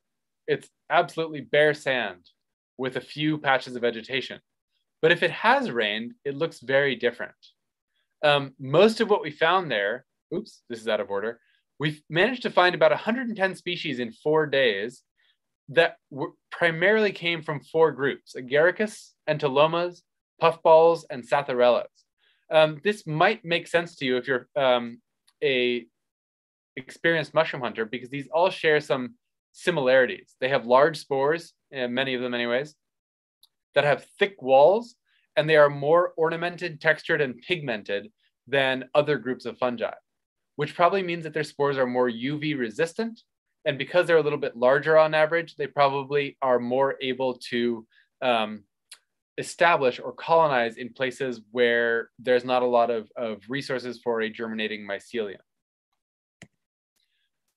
It's absolutely bare sand with a few patches of vegetation. But if it has rained, it looks very different. Um, most of what we found there, oops, this is out of order, We've managed to find about 110 species in four days that primarily came from four groups, Agaricus, Entolomas, puffballs, and Psathyrellas. Um, this might make sense to you if you're um, a experienced mushroom hunter because these all share some similarities. They have large spores, uh, many of them anyways, that have thick walls, and they are more ornamented, textured, and pigmented than other groups of fungi which probably means that their spores are more UV resistant. And because they're a little bit larger on average, they probably are more able to um, establish or colonize in places where there's not a lot of, of resources for a germinating mycelium.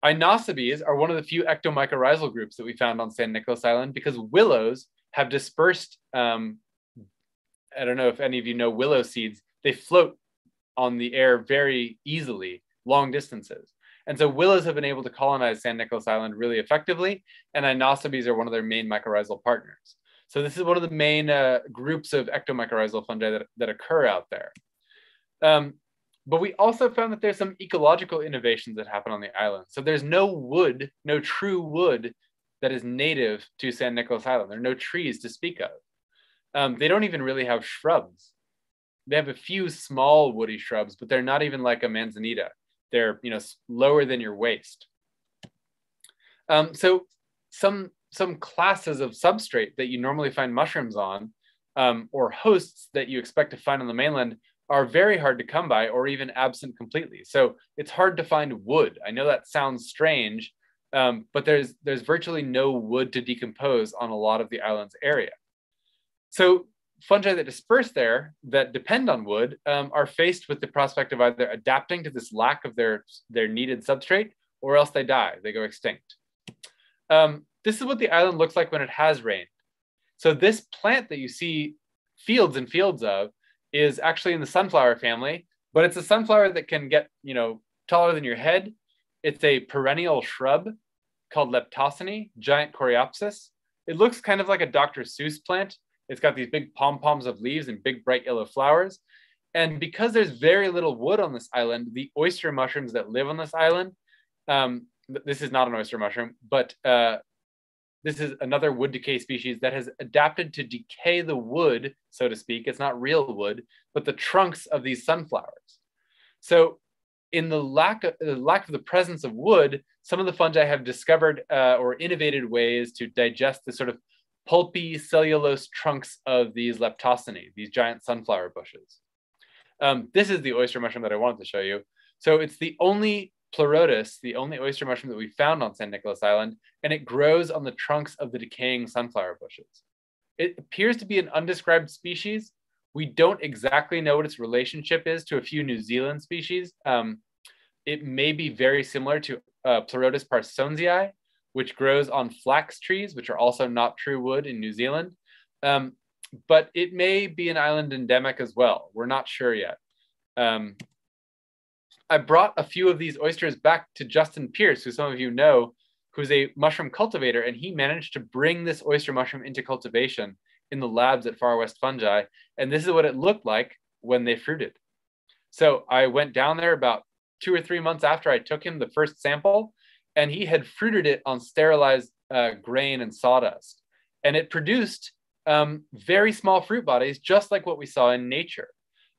Inocybes are one of the few ectomycorrhizal groups that we found on San Nicolas Island because willows have dispersed. Um, I don't know if any of you know willow seeds. They float on the air very easily long distances. And so willows have been able to colonize San Nicolas Island really effectively, and inocybes are one of their main mycorrhizal partners. So this is one of the main uh, groups of ectomycorrhizal fungi that, that occur out there. Um, but we also found that there's some ecological innovations that happen on the island. So there's no wood, no true wood that is native to San Nicolas Island. There are no trees to speak of. Um, they don't even really have shrubs. They have a few small woody shrubs, but they're not even like a manzanita they're you know lower than your waist. Um, so some some classes of substrate that you normally find mushrooms on, um, or hosts that you expect to find on the mainland, are very hard to come by, or even absent completely. So it's hard to find wood. I know that sounds strange, um, but there's there's virtually no wood to decompose on a lot of the island's area. So fungi that disperse there that depend on wood um, are faced with the prospect of either adapting to this lack of their, their needed substrate or else they die, they go extinct. Um, this is what the island looks like when it has rained. So this plant that you see fields and fields of is actually in the sunflower family, but it's a sunflower that can get, you know, taller than your head. It's a perennial shrub called Leptosyne, giant coreopsis. It looks kind of like a Dr. Seuss plant, it's got these big pom poms of leaves and big bright yellow flowers. And because there's very little wood on this island, the oyster mushrooms that live on this island, um, this is not an oyster mushroom, but uh, this is another wood decay species that has adapted to decay the wood, so to speak. It's not real wood, but the trunks of these sunflowers. So in the lack of, the lack of the presence of wood, some of the fungi have discovered uh, or innovated ways to digest the sort of pulpy cellulose trunks of these leptosynes, these giant sunflower bushes. Um, this is the oyster mushroom that I wanted to show you. So it's the only Pleurotus, the only oyster mushroom that we found on San Nicolas Island, and it grows on the trunks of the decaying sunflower bushes. It appears to be an undescribed species. We don't exactly know what its relationship is to a few New Zealand species. Um, it may be very similar to uh, Pleurotus parsonsii, which grows on flax trees, which are also not true wood in New Zealand. Um, but it may be an island endemic as well. We're not sure yet. Um, I brought a few of these oysters back to Justin Pierce, who some of you know, who's a mushroom cultivator, and he managed to bring this oyster mushroom into cultivation in the labs at Far West Fungi. And this is what it looked like when they fruited. So I went down there about two or three months after I took him the first sample, and he had fruited it on sterilized uh, grain and sawdust. And it produced um, very small fruit bodies, just like what we saw in nature.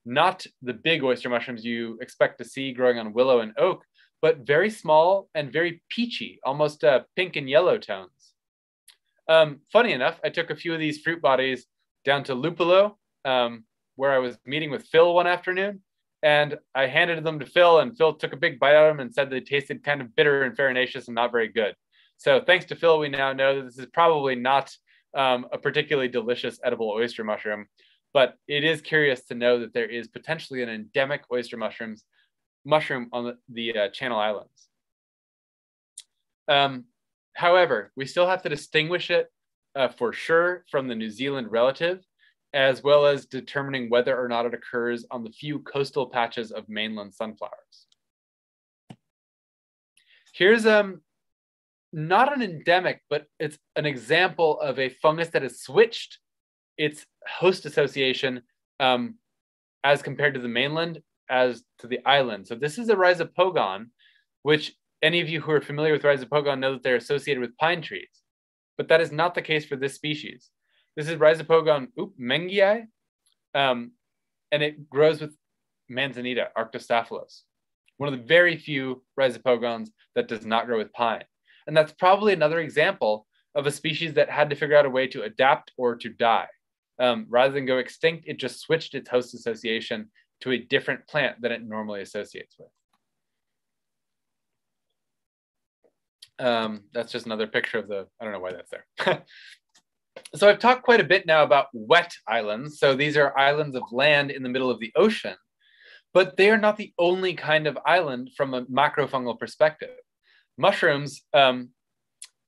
Not the big oyster mushrooms you expect to see growing on willow and oak, but very small and very peachy, almost uh, pink and yellow tones. Um, funny enough, I took a few of these fruit bodies down to Lupulo, um, where I was meeting with Phil one afternoon, and I handed them to Phil, and Phil took a big bite out of them and said they tasted kind of bitter and farinaceous and not very good. So thanks to Phil, we now know that this is probably not um, a particularly delicious edible oyster mushroom, but it is curious to know that there is potentially an endemic oyster mushrooms mushroom on the, the uh, Channel Islands. Um, however, we still have to distinguish it uh, for sure from the New Zealand relative, as well as determining whether or not it occurs on the few coastal patches of mainland sunflowers. Here's um, not an endemic, but it's an example of a fungus that has switched its host association um, as compared to the mainland as to the island. So this is a rhizopogon, which any of you who are familiar with rhizopogon know that they're associated with pine trees, but that is not the case for this species. This is rhizopogon oop, mengii, um, and it grows with manzanita, Arctostaphylos, one of the very few rhizopogons that does not grow with pine. And that's probably another example of a species that had to figure out a way to adapt or to die. Um, rather than go extinct, it just switched its host association to a different plant than it normally associates with. Um, that's just another picture of the, I don't know why that's there. so I've talked quite a bit now about wet islands. So these are islands of land in the middle of the ocean, but they are not the only kind of island from a macrofungal perspective. Mushrooms um,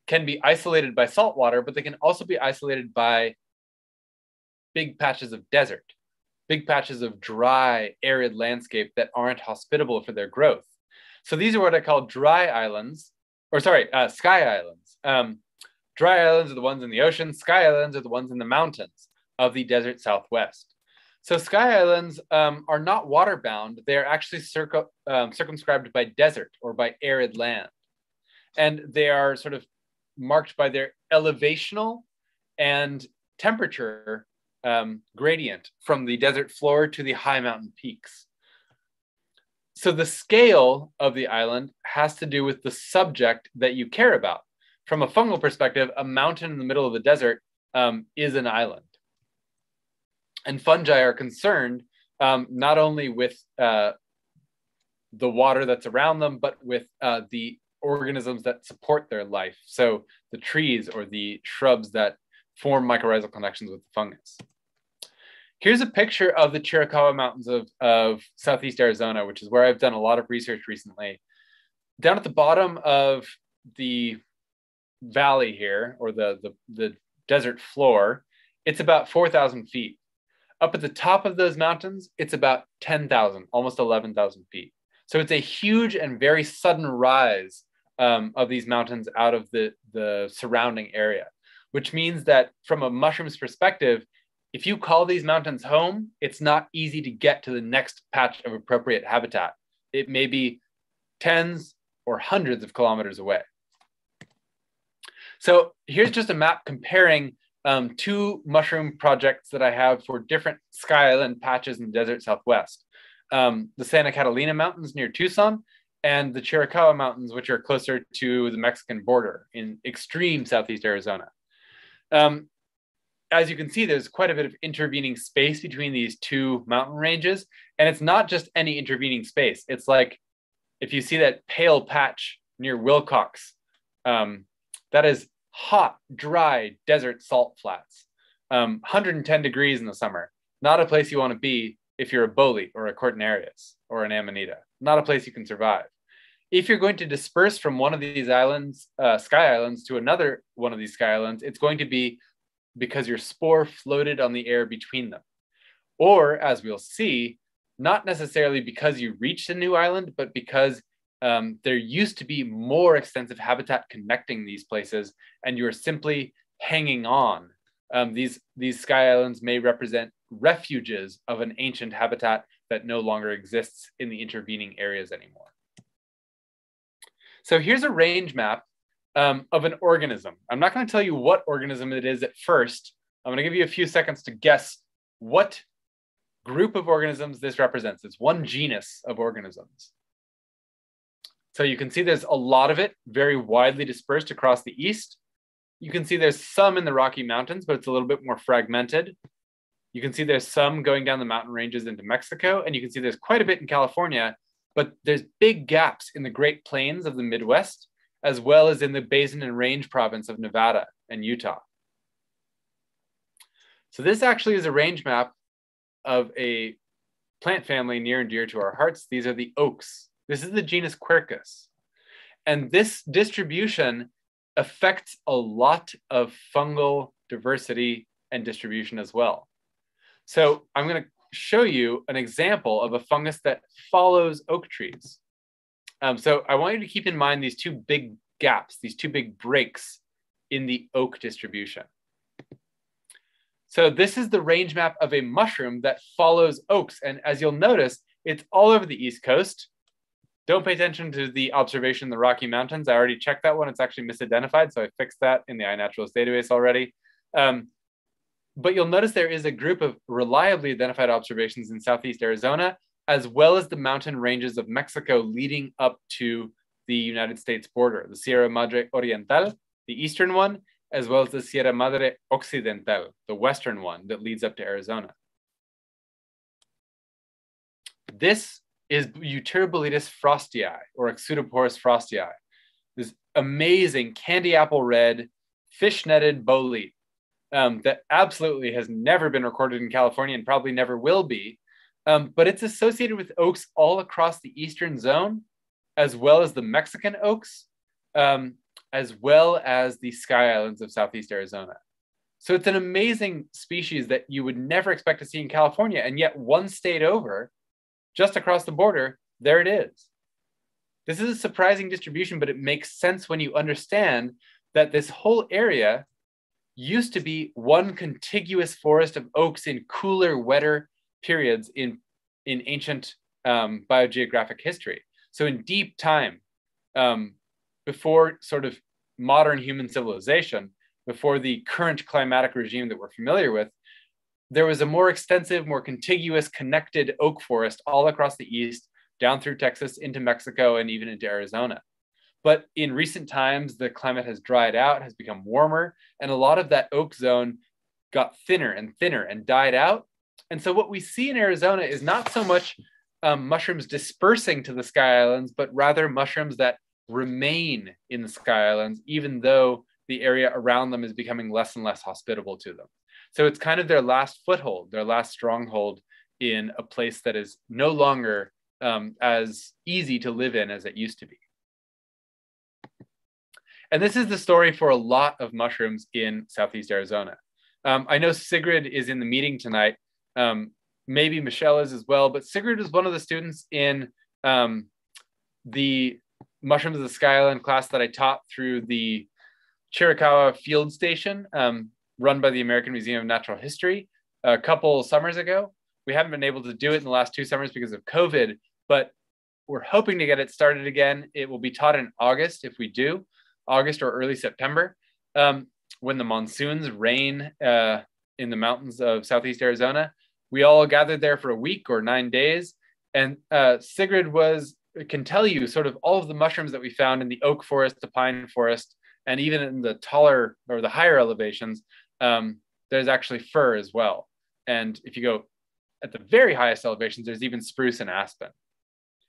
can be isolated by salt water, but they can also be isolated by big patches of desert big patches of dry, arid landscape that aren't hospitable for their growth. So these are what I call dry islands, or sorry, uh, sky islands. Um, dry islands are the ones in the ocean, sky islands are the ones in the mountains of the desert southwest. So sky islands um, are not waterbound, they are actually um, circumscribed by desert or by arid land. And they are sort of marked by their elevational and temperature um, gradient from the desert floor to the high mountain peaks. So the scale of the island has to do with the subject that you care about. From a fungal perspective, a mountain in the middle of the desert um, is an island. And fungi are concerned um, not only with uh, the water that's around them, but with uh, the organisms that support their life. So the trees or the shrubs that form mycorrhizal connections with the fungus. Here's a picture of the Chiricahua Mountains of, of Southeast Arizona, which is where I've done a lot of research recently. Down at the bottom of the valley here, or the, the, the desert floor, it's about 4,000 feet. Up at the top of those mountains, it's about 10,000, almost 11,000 feet. So it's a huge and very sudden rise um, of these mountains out of the, the surrounding area, which means that from a mushroom's perspective, if you call these mountains home, it's not easy to get to the next patch of appropriate habitat. It may be tens or hundreds of kilometers away. So here's just a map comparing um, two mushroom projects that I have for different sky island patches in the desert Southwest. um, the Santa Catalina Mountains near Tucson, and the Chiricahua Mountains, which are closer to the Mexican border in extreme southeast Arizona. Um, as you can see, there's quite a bit of intervening space between these two mountain ranges. And it's not just any intervening space. It's like if you see that pale patch near Willcox, um, that is hot, dry desert salt flats, um, 110 degrees in the summer. Not a place you want to be if you're a Bolete or a Cortinarius or an Amanita. Not a place you can survive. If you're going to disperse from one of these islands, uh, sky islands, to another one of these sky islands, it's going to be because your spore floated on the air between them. Or, as we'll see, not necessarily because you reached a new island, but because um, there used to be more extensive habitat connecting these places, and you're simply hanging on. Um, these, these sky islands may represent refuges of an ancient habitat that no longer exists in the intervening areas anymore. So here's a range map um, of an organism. I'm not going to tell you what organism it is at first. I'm going to give you a few seconds to guess what group of organisms this represents. It's one genus of organisms. So you can see there's a lot of it, very widely dispersed across the east. You can see there's some in the Rocky Mountains, but it's a little bit more fragmented. You can see there's some going down the mountain ranges into Mexico, and you can see there's quite a bit in California, but there's big gaps in the Great Plains of the Midwest as well as in the Basin and Range province of Nevada and Utah. So this actually is a range map of a plant family near and dear to our hearts. These are the oaks. This is the genus Quercus. And this distribution affects a lot of fungal diversity and distribution as well. So I'm going to show you an example of a fungus that follows oak trees. Um, so I want you to keep in mind these two big gaps, these two big breaks in the oak distribution. So this is the range map of a mushroom that follows oaks. And as you'll notice, it's all over the East Coast. Don't pay attention to the observation in the Rocky Mountains. I already checked that one. It's actually misidentified. So I fixed that in the iNaturalist database already. Um, but you'll notice there is a group of reliably identified observations in Southeast Arizona as well as the mountain ranges of Mexico leading up to the United States border, the Sierra Madre Oriental, the eastern one, as well as the Sierra Madre Occidental, the western one that leads up to Arizona. This is Butyriboletus frostii, or Exsudoporus frostii, this amazing candy apple red, fish netted bolete um, that absolutely has never been recorded in California and probably never will be, um, but it's associated with oaks all across the eastern zone, as well as the Mexican oaks, um, as well as the Sky Islands of Southeast Arizona. So it's an amazing species that you would never expect to see in California. And yet, one state over, just across the border, there it is. This is a surprising distribution, but it makes sense when you understand that this whole area used to be one contiguous forest of oaks in cooler, wetter periods in, in ancient um, biogeographic history. So in deep time, um, before sort of modern human civilization, before the current climatic regime that we're familiar with, there was a more extensive, more contiguous, connected oak forest all across the east, down through Texas, into Mexico, and even into Arizona. But in recent times, the climate has dried out, has become warmer, and a lot of that oak zone got thinner and thinner and died out. And so what we see in Arizona is not so much um, mushrooms dispersing to the Sky Islands, but rather mushrooms that remain in the Sky Islands, even though the area around them is becoming less and less hospitable to them. So it's kind of their last foothold, their last stronghold in a place that is no longer um, as easy to live in as it used to be. And this is the story for a lot of mushrooms in Southeast Arizona. Um, I know Sigrid is in the meeting tonight, um, maybe Michelle is as well, but Sigrid is one of the students in um, the Mushrooms of the Sky Island class that I taught through the Chiricahua Field Station, um, run by the American Museum of Natural History a couple summers ago. We haven't been able to do it in the last two summers because of COVID, but we're hoping to get it started again. It will be taught in August if we do, August or early September, um, when the monsoons rain uh, in the mountains of Southeast Arizona. We all gathered there for a week or nine days, And uh, Sigrid was can tell you sort of all of the mushrooms that we found in the oak forest, the pine forest, and even in the taller or the higher elevations, um, there's actually fir as well. And if you go at the very highest elevations, there's even spruce and aspen.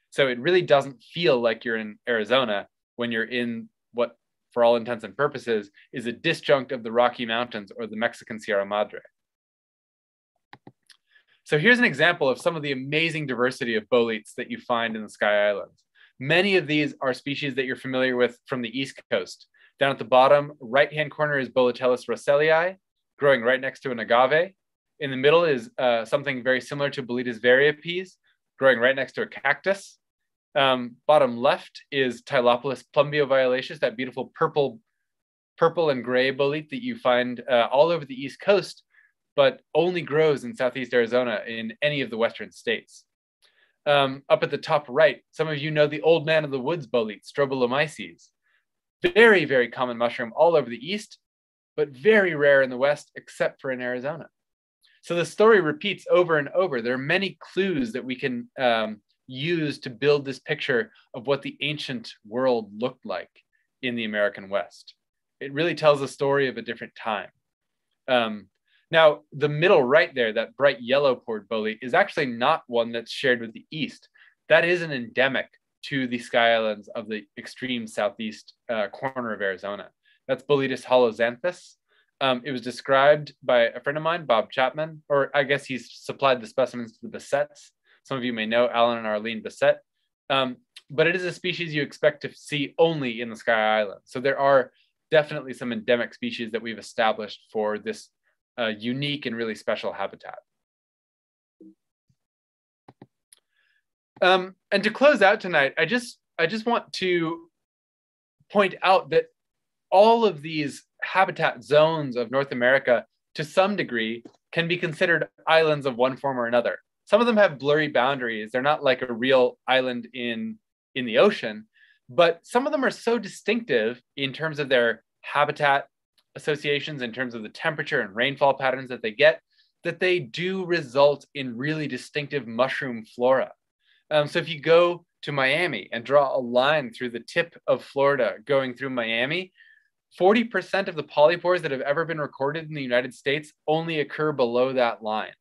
So it really doesn't feel like you're in Arizona when you're in what, for all intents and purposes, is a disjunct of the Rocky Mountains or the Mexican Sierra Madre. So here's an example of some of the amazing diversity of boletes that you find in the Sky Islands. Many of these are species that you're familiar with from the East Coast. Down at the bottom, right-hand corner is Boletellus russellii, growing right next to an agave. In the middle is uh, something very similar to Boletus variipes, growing right next to a cactus. Um, bottom left is Tylopilus plumbeoviolaceus, that beautiful purple, purple and gray bolete that you find uh, all over the East Coast, but only grows in Southeast Arizona in any of the Western states. Um, up at the top right, some of you know the old man of the woods bolete, Strobilomyces. Very, very common mushroom all over the East, but very rare in the West, except for in Arizona. So the story repeats over and over. There are many clues that we can um, use to build this picture of what the ancient world looked like in the American West. It really tells a story of a different time. Um, now, the middle right there, that bright yellow port bolete, is actually not one that's shared with the East. That is an endemic to the Sky Islands of the extreme southeast uh, corner of Arizona. That's Boletus holoxanthus. Um, it was described by a friend of mine, Bob Chapman, or I guess he's supplied the specimens to the Bessettes. Some of you may know Alan and Arlene Bessette. Um, but it is a species you expect to see only in the Sky Islands. So there are definitely some endemic species that we've established for this a unique and really special habitat. Um, and to close out tonight, I just I just want to point out that all of these habitat zones of North America, to some degree, can be considered islands of one form or another. Some of them have blurry boundaries. They're not like a real island in in the ocean, but some of them are so distinctive in terms of their habitat associations in terms of the temperature and rainfall patterns that they get, that they do result in really distinctive mushroom flora. Um, so if you go to Miami and draw a line through the tip of Florida going through Miami, 40% of the polypores that have ever been recorded in the United States only occur below that line.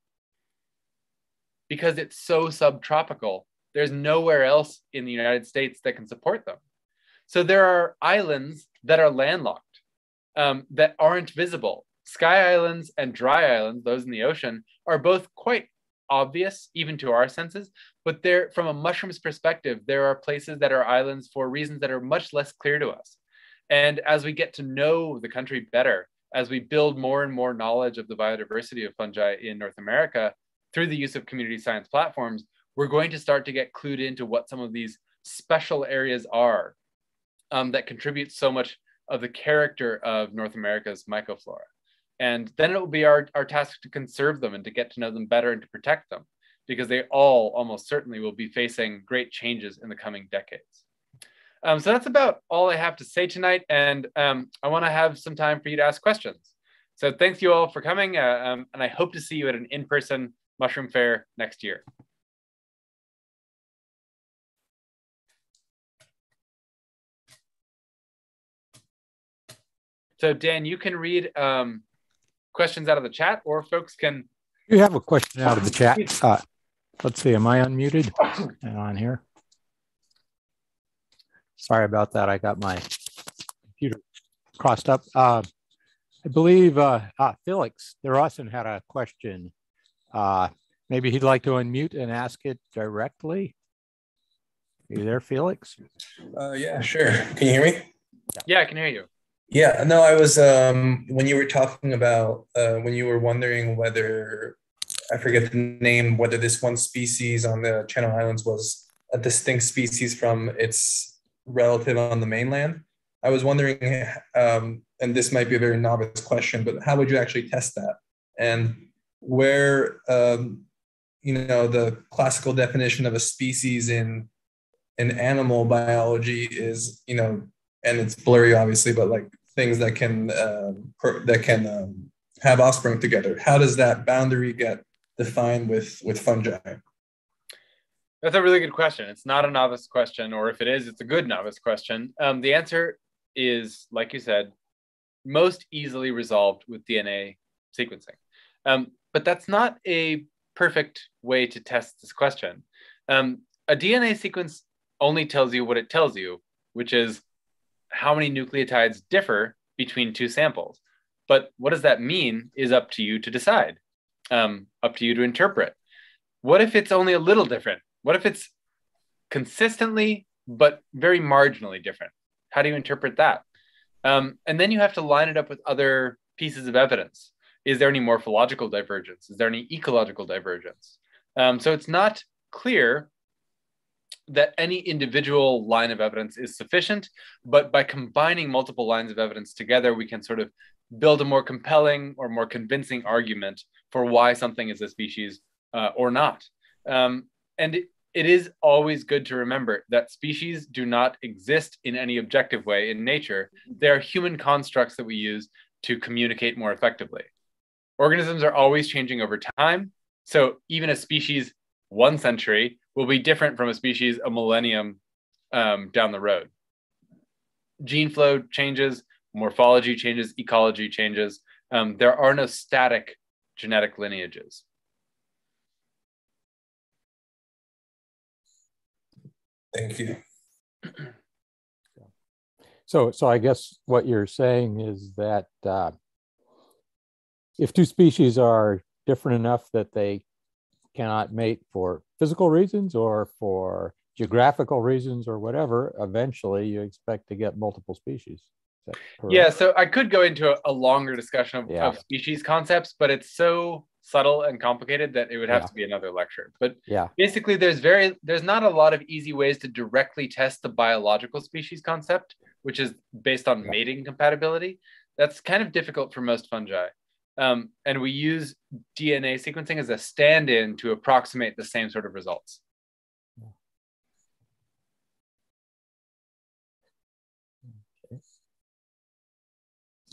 Because it's so subtropical, there's nowhere else in the United States that can support them. So there are islands that are landlocked um, that aren't visible. Sky islands and dry islands, those in the ocean, are both quite obvious even to our senses, but they're from a mushroom's perspective, there are places that are islands for reasons that are much less clear to us. And as we get to know the country better, as we build more and more knowledge of the biodiversity of fungi in North America through the use of community science platforms, we're going to start to get clued into what some of these special areas are um, that contribute so much of the character of North America's mycoflora. And then it will be our, our task to conserve them and to get to know them better and to protect them because they all almost certainly will be facing great changes in the coming decades. Um, so that's about all I have to say tonight. And um, I want to have some time for you to ask questions. So thanks you all for coming. Uh, um, and I hope to see you at an in-person mushroom fair next year. So Dan, you can read um, questions out of the chat, or folks can. You have a question out of the chat. Uh, let's see, am I unmuted? And on here. Sorry about that. I got my computer crossed up. Uh, I believe uh, uh, Felix Austin had a question. Uh, maybe he'd like to unmute and ask it directly. Are you there, Felix? Uh, yeah, sure. Can you hear me? Yeah, I can hear you. Yeah, no, I was um when you were talking about uh when you were wondering whether I forget the name, whether this one species on the Channel Islands was a distinct species from its relative on the mainland. I was wondering, um, and this might be a very novice question, but how would you actually test that? And where, um, you know, the classical definition of a species in in animal biology is, you know, and it's blurry, obviously, but like things that can um, that can um, have offspring together. How does that boundary get defined with with fungi? That's a really good question. It's not a novice question, or if it is, it's a good novice question. Um, the answer is, like you said, most easily resolved with DNA sequencing. Um, but that's not a perfect way to test this question. Um, a DNA sequence only tells you what it tells you, which is how many nucleotides differ between two samples. But what does that mean is up to you to decide, um, up to you to interpret. What if it's only a little different? What if it's consistently but very marginally different? How do you interpret that? Um, and then you have to line it up with other pieces of evidence. Is there any morphological divergence? Is there any ecological divergence? Um, so it's not clear that any individual line of evidence is sufficient, but by combining multiple lines of evidence together, we can sort of build a more compelling or more convincing argument for why something is a species uh, or not. Um, and it, it is always good to remember that species do not exist in any objective way in nature. They are human constructs that we use to communicate more effectively. Organisms are always changing over time. So even a species one century will be different from a species a millennium um, down the road. Gene flow changes, morphology changes, ecology changes. Um, there are no static genetic lineages. Thank you. So, so I guess what you're saying is that uh, if two species are different enough that they cannot mate for physical reasons or for geographical reasons or whatever, eventually you expect to get multiple species. Yeah, so I could go into a, a longer discussion of, yeah. of, species concepts, but it's so subtle and complicated that it would have yeah. to be another lecture. But yeah, basically, there's very there's not a lot of easy ways to directly test the biological species concept, which is based on yeah. mating compatibility. That's kind of difficult for most fungi. Um, and we use DNA sequencing as a stand-in to approximate the same sort of results.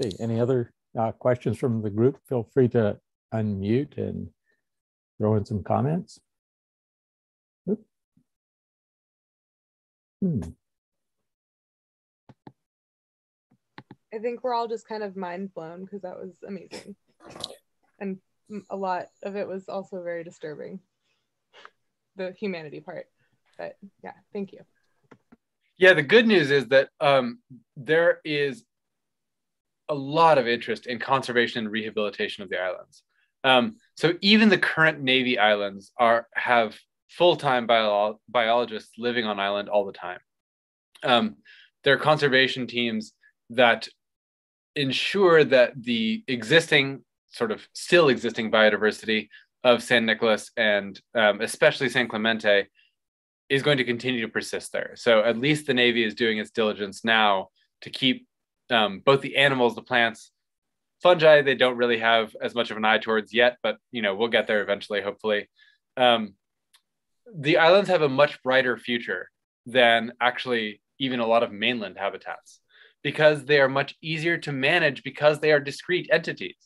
see, any other uh, questions from the group? Feel free to unmute and throw in some comments. Hmm. I think we're all just kind of mind blown because that was amazing. And a lot of it was also very disturbing, the humanity part. But yeah, thank you. Yeah, the good news is that um, there is a lot of interest in conservation and rehabilitation of the islands. Um, so even the current Navy islands are have full-time bio- biologists living on island all the time. Um, there are conservation teams that ensure that the existing sort of still existing biodiversity of San Nicolas and um, especially San Clemente is going to continue to persist there. So at least the Navy is doing its diligence now to keep um, both the animals, the plants, fungi, they don't really have as much of an eye towards yet, but you know we'll get there eventually, hopefully. Um, the islands have a much brighter future than actually even a lot of mainland habitats because they are much easier to manage because they are discrete entities.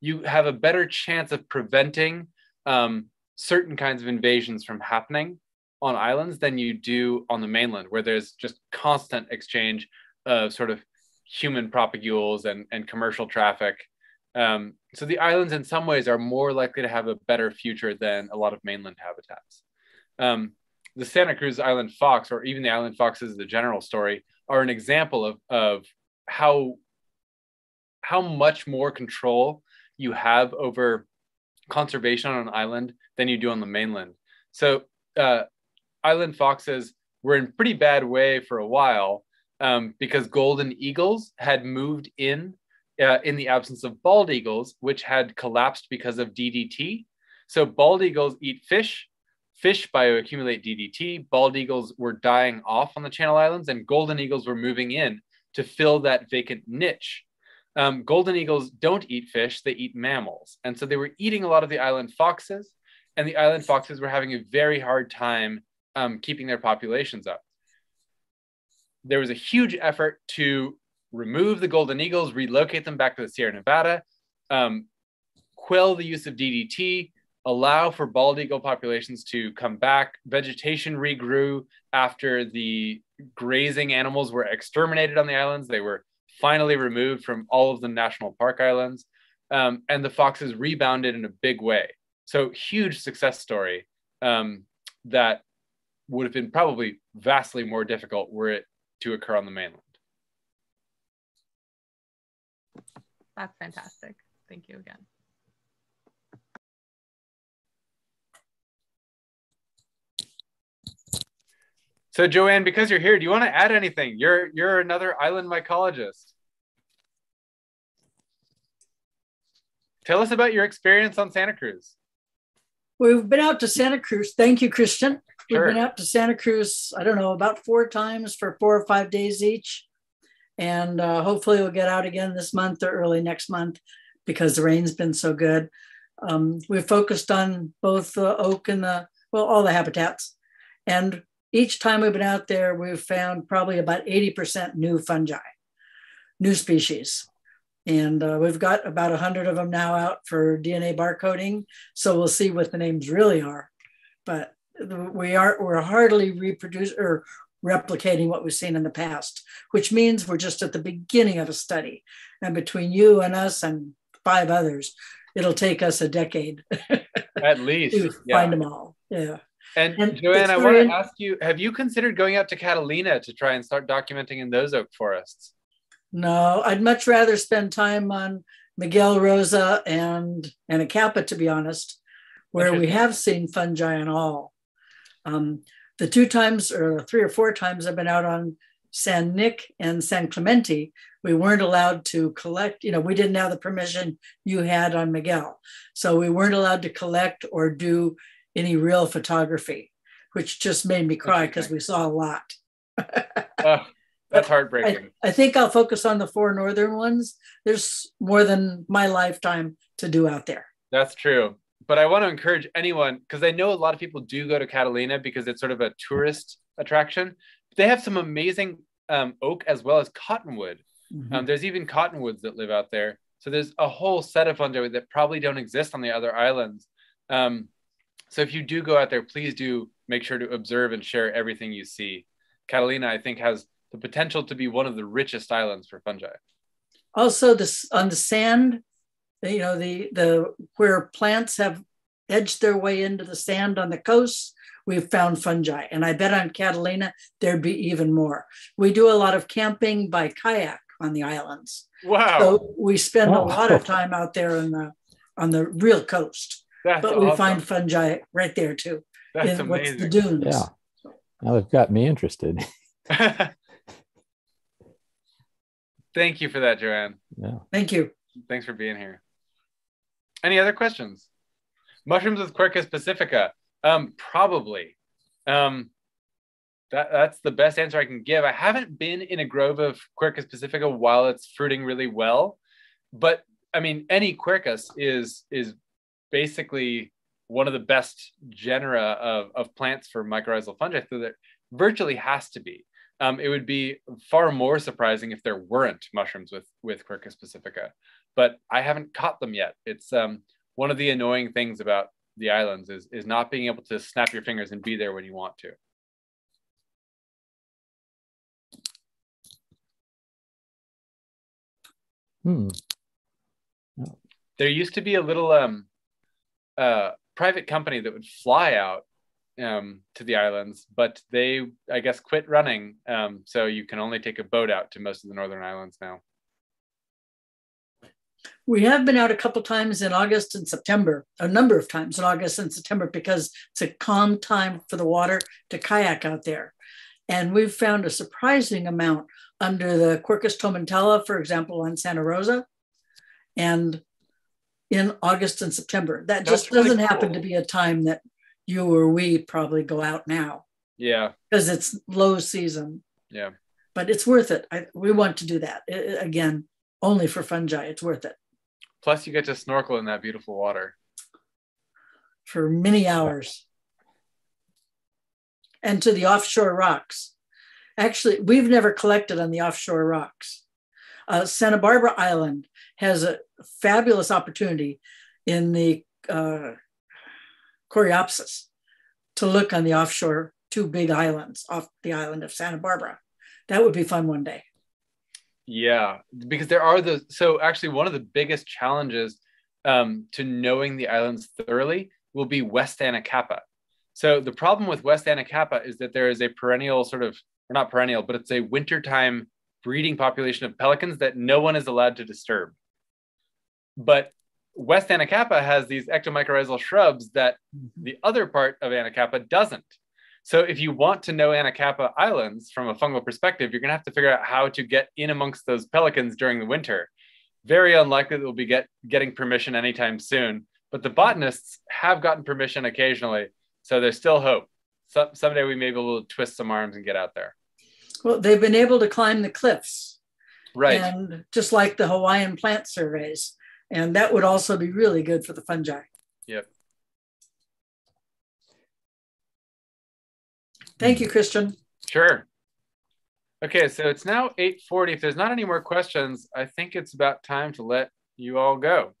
You have a better chance of preventing um, certain kinds of invasions from happening on islands than you do on the mainland, where there's just constant exchange of sort of human propagules and, and commercial traffic. Um, so the islands, in some ways, are more likely to have a better future than a lot of mainland habitats. Um, the Santa Cruz Island fox, or even the island foxes, the general story, are an example of, of how, how much more control you have over conservation on an island than you do on the mainland. So uh, island foxes were in pretty bad way for a while um, because golden eagles had moved in uh, in the absence of bald eagles, which had collapsed because of DDT. So bald eagles eat fish. Fish bioaccumulate DDT. Bald eagles were dying off on the Channel Islands, and golden eagles were moving in to fill that vacant niche. Um, golden eagles don't eat fish; they eat mammals, and so they were eating a lot of the island foxes. And the island foxes were having a very hard time um, keeping their populations up there was a huge effort to remove the golden eagles, relocate them back to the Sierra Nevada, um, quell the use of DDT. allow for bald eagle populations to come back. Vegetation regrew after the grazing animals were exterminated on the islands. They were finally removed from all of the national park islands. Um, and the foxes rebounded in a big way. So, huge success story um, that would have been probably vastly more difficult were it to occur on the mainland. That's fantastic. Thank you again. So Joanne, because you're here, do you want to add anything? You're you're another island mycologist. Tell us about your experience on Santa Cruz. We've been out to Santa Cruz. Thank you, Christian. Sure. We've been out to Santa Cruz, I don't know, about four times for four or five days each. And uh, hopefully we'll get out again this month or early next month because the rain's been so good. Um, we've focused on both the oak and the, well, all the habitats. And each time we've been out there, we've found probably about 80% new fungi, new species. And uh, we've got about 100 of them now out for DNA barcoding. So we'll see what the names really are. But we are we're hardly reproducing or replicating what we've seen in the past, which means we're just at the beginning of a study. And between you and us and five others, it'll take us a decade at least to yeah. find them all. Yeah. And, And Joanne, I want to ask you: Have you considered going out to Catalina to try and start documenting in those oak forests? No, I'd much rather spend time on Miguel Rosa and Anacapa, to be honest, where we have seen fungi and all. Um, the two times or three or four times I've been out on San Nick and San Clemente, we weren't allowed to collect, you know, we didn't have the permission you had on Miguel. So we weren't allowed to collect or do any real photography, which just made me cry because we saw a lot. Oh, that's heartbreaking. I, I think I'll focus on the four northern ones. There's more than my lifetime to do out there. That's true. But I want to encourage anyone because I know a lot of people do go to Catalina because it's sort of a tourist attraction. They have some amazing um, oak as well as cottonwood. Um, there's even cottonwoods that live out there. So there's a whole set of fungi that probably don't exist on the other islands. Um, so if you do go out there, please do make sure to observe and share everything you see. Catalina, I think, has the potential to be one of the richest islands for fungi. Also, this on the sand, you know, the the where plants have edged their way into the sand on the coast, we've found fungi. And I bet on Catalina there'd be even more. We do a lot of camping by kayak on the islands. Wow, So we spend a lot of time out there on the on the real coast. That's but we awesome. find fungi right there too. that's in what's the dunes. Yeah. Now they've got me interested. Thank you for that, Joanne. Yeah. Thank you. Thanks for being here. Any other questions? Mushrooms with Quercus pacifica? Um, probably. Um, that, that's the best answer I can give. I haven't been in a grove of Quercus pacifica while it's fruiting really well, but I mean, any Quercus is is basically one of the best genera of, of plants for mycorrhizal fungi. So there virtually has to be. Um, it would be far more surprising if there weren't mushrooms with with Quercus pacifica, but I haven't caught them yet. It's um, one of the annoying things about the islands is is not being able to snap your fingers and be there when you want to. Hmm. There used to be a little um, uh, private company that would fly out um, to the islands, but they, I guess, quit running. Um, so you can only take a boat out to most of the northern islands now. We have been out a couple times in August and September, a number of times in August and September, because it's a calm time for the water to kayak out there. And we've found a surprising amount under the Quercus tomentella, for example, on Santa Rosa, and in August and September. That That's just really doesn't happen cool. to be a time that you or we probably go out now Yeah, because it's low season. yeah. But it's worth it. I, we want to do that I- I- again, only for fungi. It's worth it Plus, you get to snorkel in that beautiful water. for many hours. And to the offshore rocks. Actually, we've never collected on the offshore rocks. Uh, Santa Barbara Island has a fabulous opportunity in the uh, Coreopsis to look on the offshore two big islands off the island of Santa Barbara. That would be fun one day. Yeah, because there are the so actually one of the biggest challenges um, to knowing the islands thoroughly will be West Anacapa. So the problem with West Anacapa is that there is a perennial sort of, or not perennial, but it's a wintertime breeding population of pelicans that no one is allowed to disturb. But West Anacapa has these ectomycorrhizal shrubs that the other part of Anacapa doesn't. So if you want to know Anacapa Islands from a fungal perspective, you're going to have to figure out how to get in amongst those pelicans during the winter. Very unlikely that we'll be get, getting permission anytime soon, but the botanists have gotten permission occasionally. So there's still hope. So, someday we may be able to twist some arms and get out there. Well, they've been able to climb the cliffs. Right. And just like the Hawaiian plant surveys. And that would also be really good for the fungi. Yep. Thank you, Christian. Sure. Okay, so it's now 8:40. If there's not any more questions, I think it's about time to let you all go.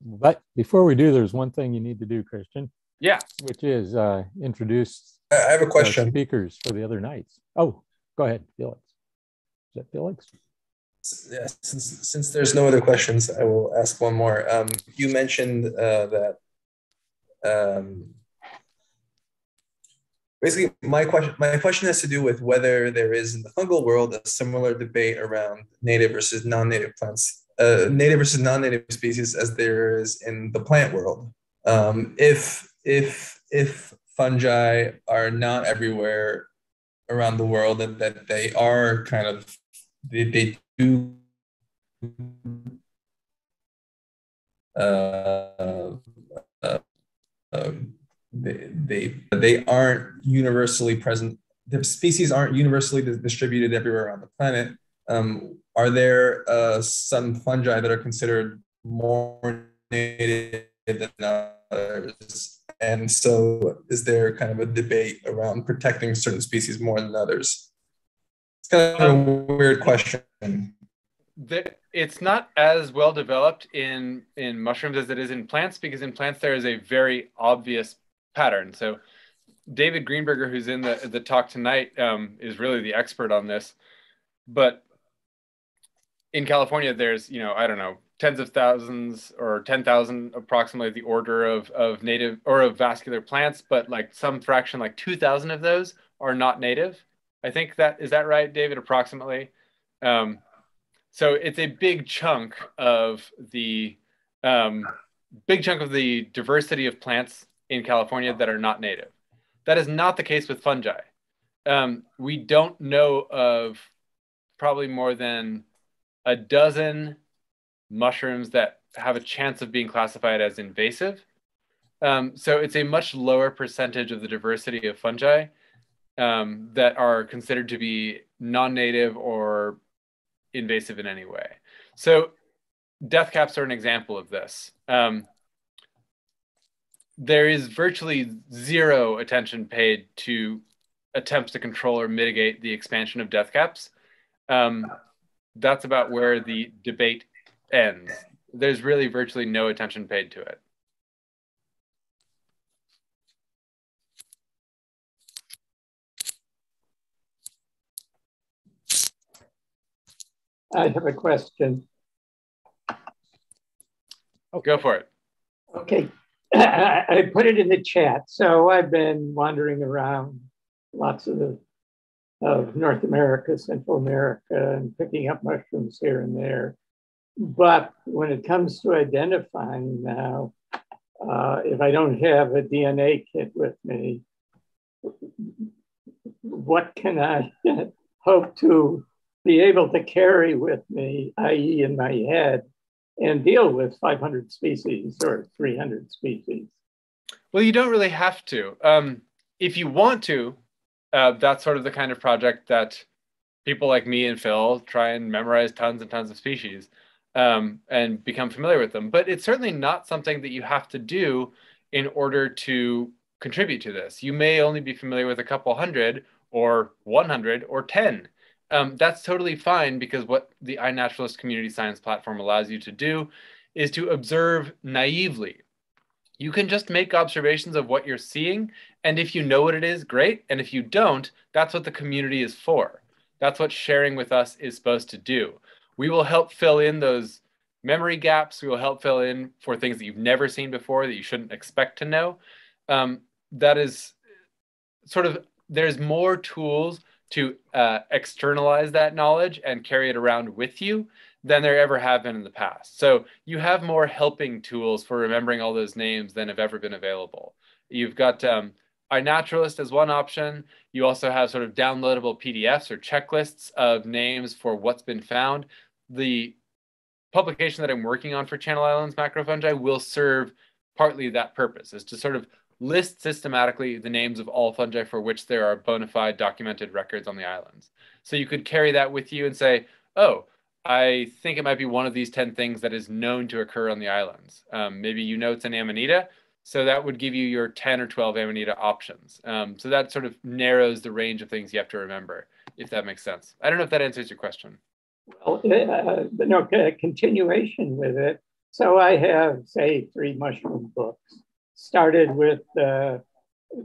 But before we do, there's one thing you need to do, Christian. Yeah. Which is uh, introduce I have a question. speakers for the other nights. Oh, go ahead, Felix. Is that Felix? Yeah, since since there's no other questions, I will ask one more. Um, you mentioned uh, that um, basically my question my question has to do with whether there is in the fungal world a similar debate around native versus non-native plants uh, native versus non-native species as there is in the plant world um, if if if fungi are not everywhere around the world and that they are kind of they, they do uh, uh, um, they, they they aren't universally present. The species aren't universally distributed everywhere on the planet. Um, are there uh, some fungi that are considered more native than others? And so, is there kind of a debate around protecting certain species more than others? It's kind of a weird question. It's not as well developed in in mushrooms as it is in plants because in plants there is a very obvious pattern. So David Greenberger, who's in the, the talk tonight, um, is really the expert on this. But in California, there's, you know, I don't know, tens of thousands or 10,000 approximately the order of, of native or of vascular plants, but like some fraction, like 2,000 of those are not native. I think that, is that right, David, approximately? Um, so it's a big chunk of the, um, big chunk of the diversity of plants in California that are not native. That is not the case with fungi. Um, we don't know of probably more than a dozen mushrooms that have a chance of being classified as invasive. Um, so it's a much lower percentage of the diversity of fungi um, that are considered to be non-native or invasive in any way. So death caps are an example of this. Um, there is virtually zero attention paid to attempts to control or mitigate the expansion of death caps. Um, that's about where the debate ends. There's really virtually no attention paid to it. I have a question. Oh, go for it. Okay. I put it in the chat. So I've been wandering around lots of the of North America, Central America, and picking up mushrooms here and there. But when it comes to identifying now, uh, if I don't have a DNA kit with me, what can I hope to be able to carry with me, i.e., in my head, and deal with 500 species or 300 species? Well, you don't really have to. Um, if you want to, uh, that's sort of the kind of project that people like me and Phil try and memorize tons and tons of species um, and become familiar with them. But it's certainly not something that you have to do in order to contribute to this. You may only be familiar with a couple hundred or 100 or 10 um, that's totally fine because what the iNaturalist community science platform allows you to do is to observe naively. you can just make observations of what you're seeing. And if you know what it is, great. And if you don't, that's what the community is for. That's what sharing with us is supposed to do. We will help fill in those memory gaps. We will help fill in for things that you've never seen before that you shouldn't expect to know. Um, that is sort of, there's more tools to uh, externalize that knowledge and carry it around with you than there ever have been in the past. So you have more helping tools for remembering all those names than have ever been available. You've got um, iNaturalist as one option. You also have sort of downloadable PDFs or checklists of names for what's been found. The publication that I'm working on for Channel Islands macrofungi will serve partly that purpose, is to sort of list systematically the names of all fungi for which there are bona fide documented records on the islands. So you could carry that with you and say, oh, I think it might be one of these 10 things that is known to occur on the islands. Um, maybe you know it's an amanita, so that would give you your 10 or 12 amanita options. Um, so that sort of narrows the range of things you have to remember, if that makes sense. I don't know if that answers your question. Well, uh, no, continuation with it. So I have, say, three mushroom books. Started with the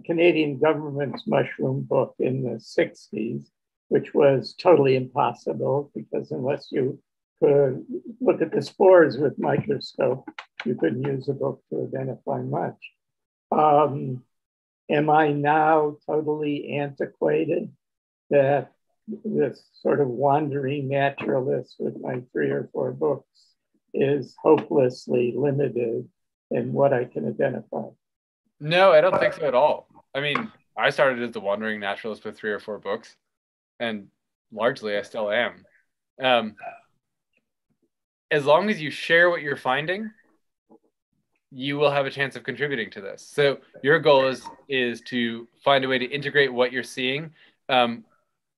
Canadian government's mushroom book in the 60s which was totally impossible because unless you could look at the spores with microscope, you couldn't use a book to identify much. Um, am I now totally antiquated that this sort of wandering naturalist with my three or four books is hopelessly limited in what I can identify? No, I don't think so at all. I mean, I started as the wandering naturalist with three or four books and largely I still am. Um, as long as you share what you're finding, you will have a chance of contributing to this. So your goal is is to find a way to integrate what you're seeing um,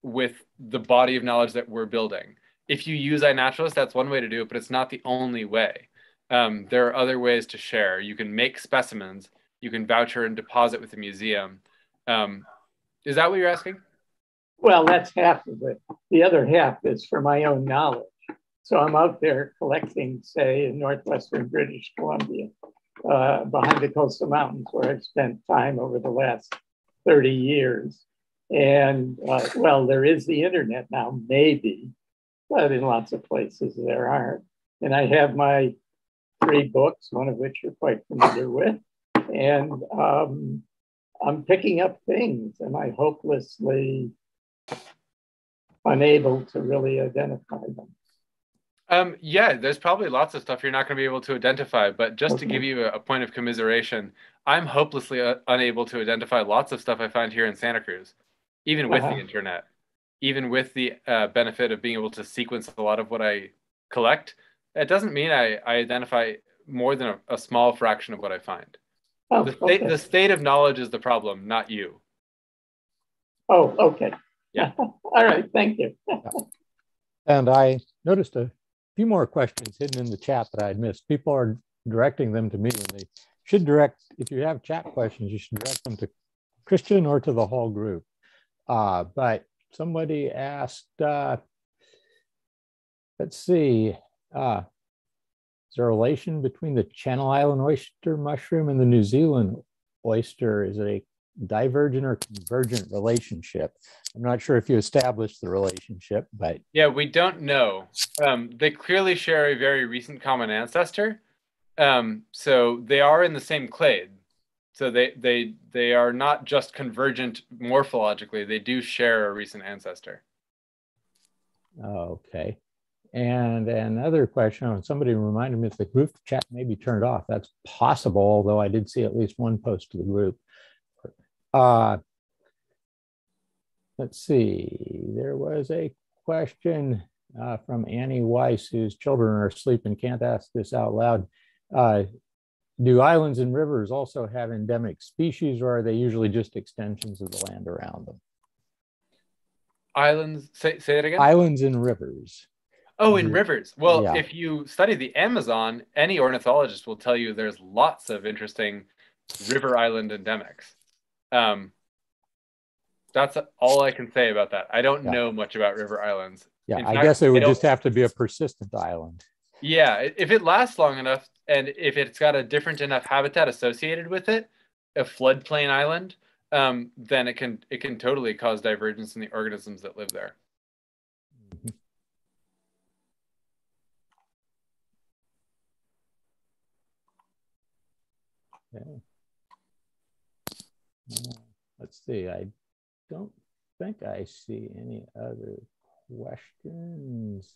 with the body of knowledge that we're building. If you use iNaturalist, that's one way to do it, but it's not the only way. Um, there are other ways to share. You can make specimens. You can voucher and deposit with the museum. Um, is that what you're asking? Well, that's half of it. The other half is for my own knowledge. So I'm out there collecting, say, in northwestern British Columbia, uh, behind the coastal mountains, where I've spent time over the last 30 years. And uh, well, there is the internet now, maybe, but in lots of places there aren't. And I have my three books, one of which you're quite familiar with. And um, I'm picking up things. and I hopelessly unable to really identify them. Um, yeah, there's probably lots of stuff you're not going to be able to identify. But just okay. to give you a, a, point of commiseration, I'm hopelessly uh, unable to identify lots of stuff I find here in Santa Cruz, even with uh-huh. the internet, even with the uh, benefit of being able to sequence a lot of what I collect. It doesn't mean I, I identify more than a, a, small fraction of what I find. Oh, the, state, okay. the state of knowledge is the problem, not you. Oh, okay. Yeah. All right. Thank you. and I noticed a few more questions hidden in the chat that I had missed. People are directing them to me when they should direct, if you have chat questions, you should direct them to Christian or to the whole group. Uh, but somebody asked, uh, let's see, uh, is there a relation between the Channel Island oyster mushroom and the New Zealand oyster? Is it a divergent or convergent relationship. I'm not sure if you established the relationship, but yeah, we don't know. Um, they clearly share a very recent common ancestor, um, so they are in the same clade. So they they they are not just convergent morphologically; they do share a recent ancestor. Okay. And another question, somebody reminded me if the group chat may be turned off. That's possible, although I did see at least one post to the group. Uh, let's see, there was a question uh, from Annie Weiss, whose children are asleep and can't ask this out loud. Uh, do islands and rivers also have endemic species, or are they usually just extensions of the land around them? Islands, say, say it again. Islands and rivers. Oh, in rivers. Well, yeah. if you study the Amazon, any ornithologist will tell you there's lots of interesting river island endemics. Um, that's all I can say about that. I don't yeah. know much about river islands. Yeah, In I fact, guess it would just have to be a persistent island. Yeah, if it lasts long enough, and if it's got a different enough habitat associated with it, a floodplain island, um, then it can it can totally cause divergence in the organisms that live there. Uh, let's see. I don't think I see any other questions.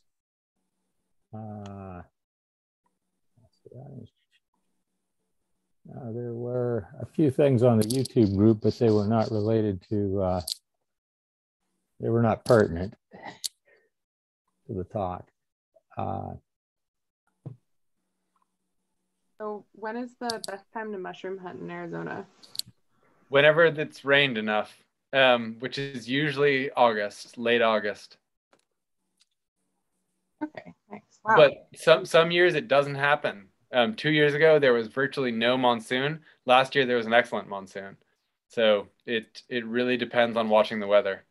Uh, uh, there were a few things on the YouTube group, but they were not related to, uh, they were not pertinent to the talk. Uh, So when is the best time to mushroom hunt in Arizona? Whenever it's rained enough, um, which is usually August, late August. Okay, thanks. Wow. But some some years it doesn't happen. Um, two years ago there was virtually no monsoon. Last year there was an excellent monsoon. So it it really depends on watching the weather.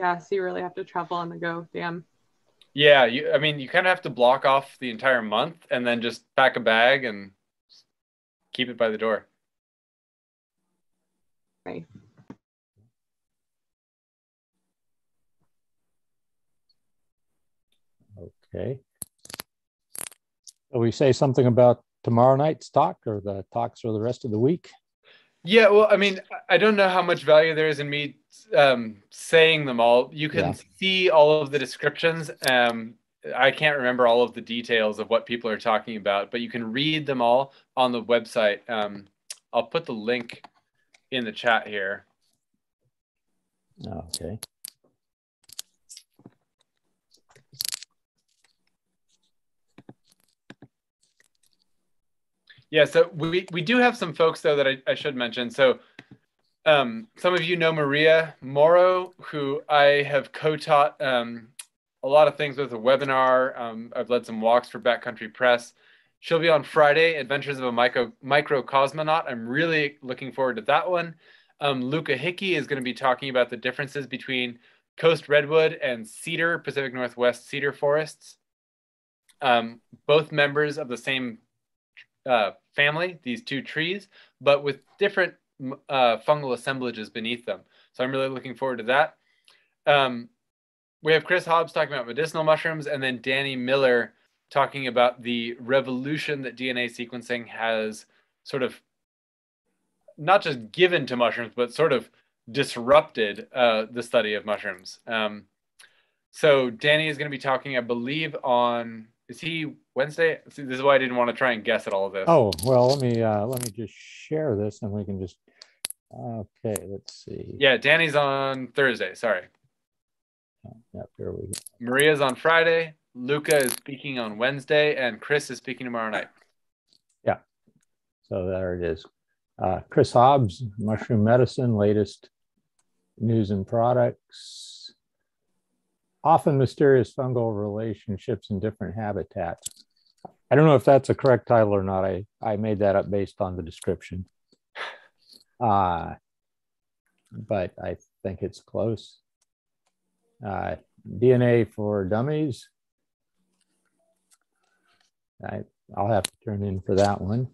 yeah, so you really have to travel on the go. Damn. Yeah, you, I mean, you kind of have to block off the entire month and then just pack a bag and keep it by the door. Right. Okay. We say something about tomorrow night's talk or the talks for the rest of the week? Yeah, well, I mean, I don't know how much value there is in me um, saying them all. You can yeah. see all of the descriptions. Um, I can't remember all of the details of what people are talking about, but you can read them all on the website. Um, I'll put the link in the chat here. Okay. Yeah, so we, we do have some folks though that I, I should mention. So um, some of you know Maria Moro, who I have co-taught um, a lot of things with a webinar. Um, I've led some walks for Backcountry Press. She'll be on Friday, Adventures of a Micro, micro Cosmonaut. I'm really looking forward to that one. Um, Luca Hickey is going to be talking about the differences between coast redwood and cedar, Pacific Northwest cedar forests. Um, both members of the same uh, family, these two trees, but with different uh, fungal assemblages beneath them. So I'm really looking forward to that. Um, we have Chris Hobbs talking about medicinal mushrooms, and then Danny Miller talking about the revolution that DNA sequencing has sort of not just given to mushrooms, but sort of disrupted uh, the study of mushrooms. Um, so Danny is going to be talking, I believe, on is he Wednesday? See, this is why I didn't want to try and guess at all of this. Oh well, let me uh, let me just share this, and we can just. Okay, let's see. Yeah, Danny's on Thursday. Sorry. Oh, yep, here we go. Maria's on Friday. Luca is speaking on Wednesday, and Chris is speaking tomorrow night. Yeah. So there it is. Uh, Chris Hobbs, Mushroom Medicine, latest news and products often mysterious fungal relationships in different habitats. I don't know if that's a correct title or not. I, I made that up based on the description. Uh, but I think it's close. Uh, DNA for dummies. I, I'll have to turn in for that one.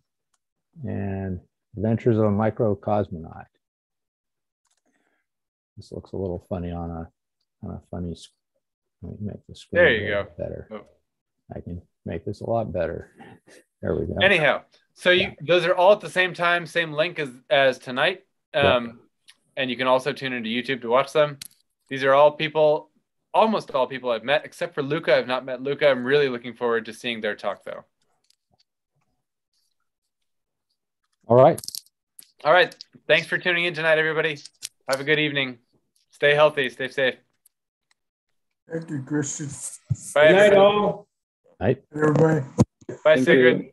And Adventures of a Microcosmonaut. This looks a little funny on a on a funny screen. Let me make the screen there you go better. Oh. I can make this a lot better. There we go. Anyhow, so you yeah. those are all at the same time, same link as as tonight. Um, yeah. and you can also tune into YouTube to watch them. These are all people, almost all people I've met, except for Luca. I've not met Luca. I'm really looking forward to seeing their talk though. All right. All right. Thanks for tuning in tonight, everybody. Have a good evening. Stay healthy. Stay safe. Thank you, Christian. Bye, Good night, all. Night. Everybody. Bye, Thank Sigrid. You.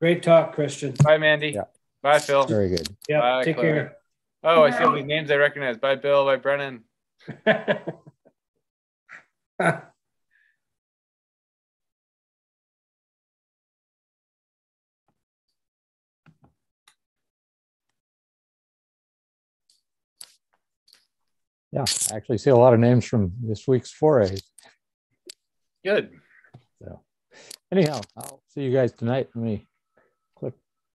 Great talk, Christian. Bye, Mandy. Yeah. Bye, Phil. Very good. Yeah. Bye, take Claire. care. Oh, I see all these names I recognize. Bye, Bill. Bye, Brennan. Yeah, I actually see a lot of names from this week's forays. Good. Anyhow, I'll see you guys tonight. Let me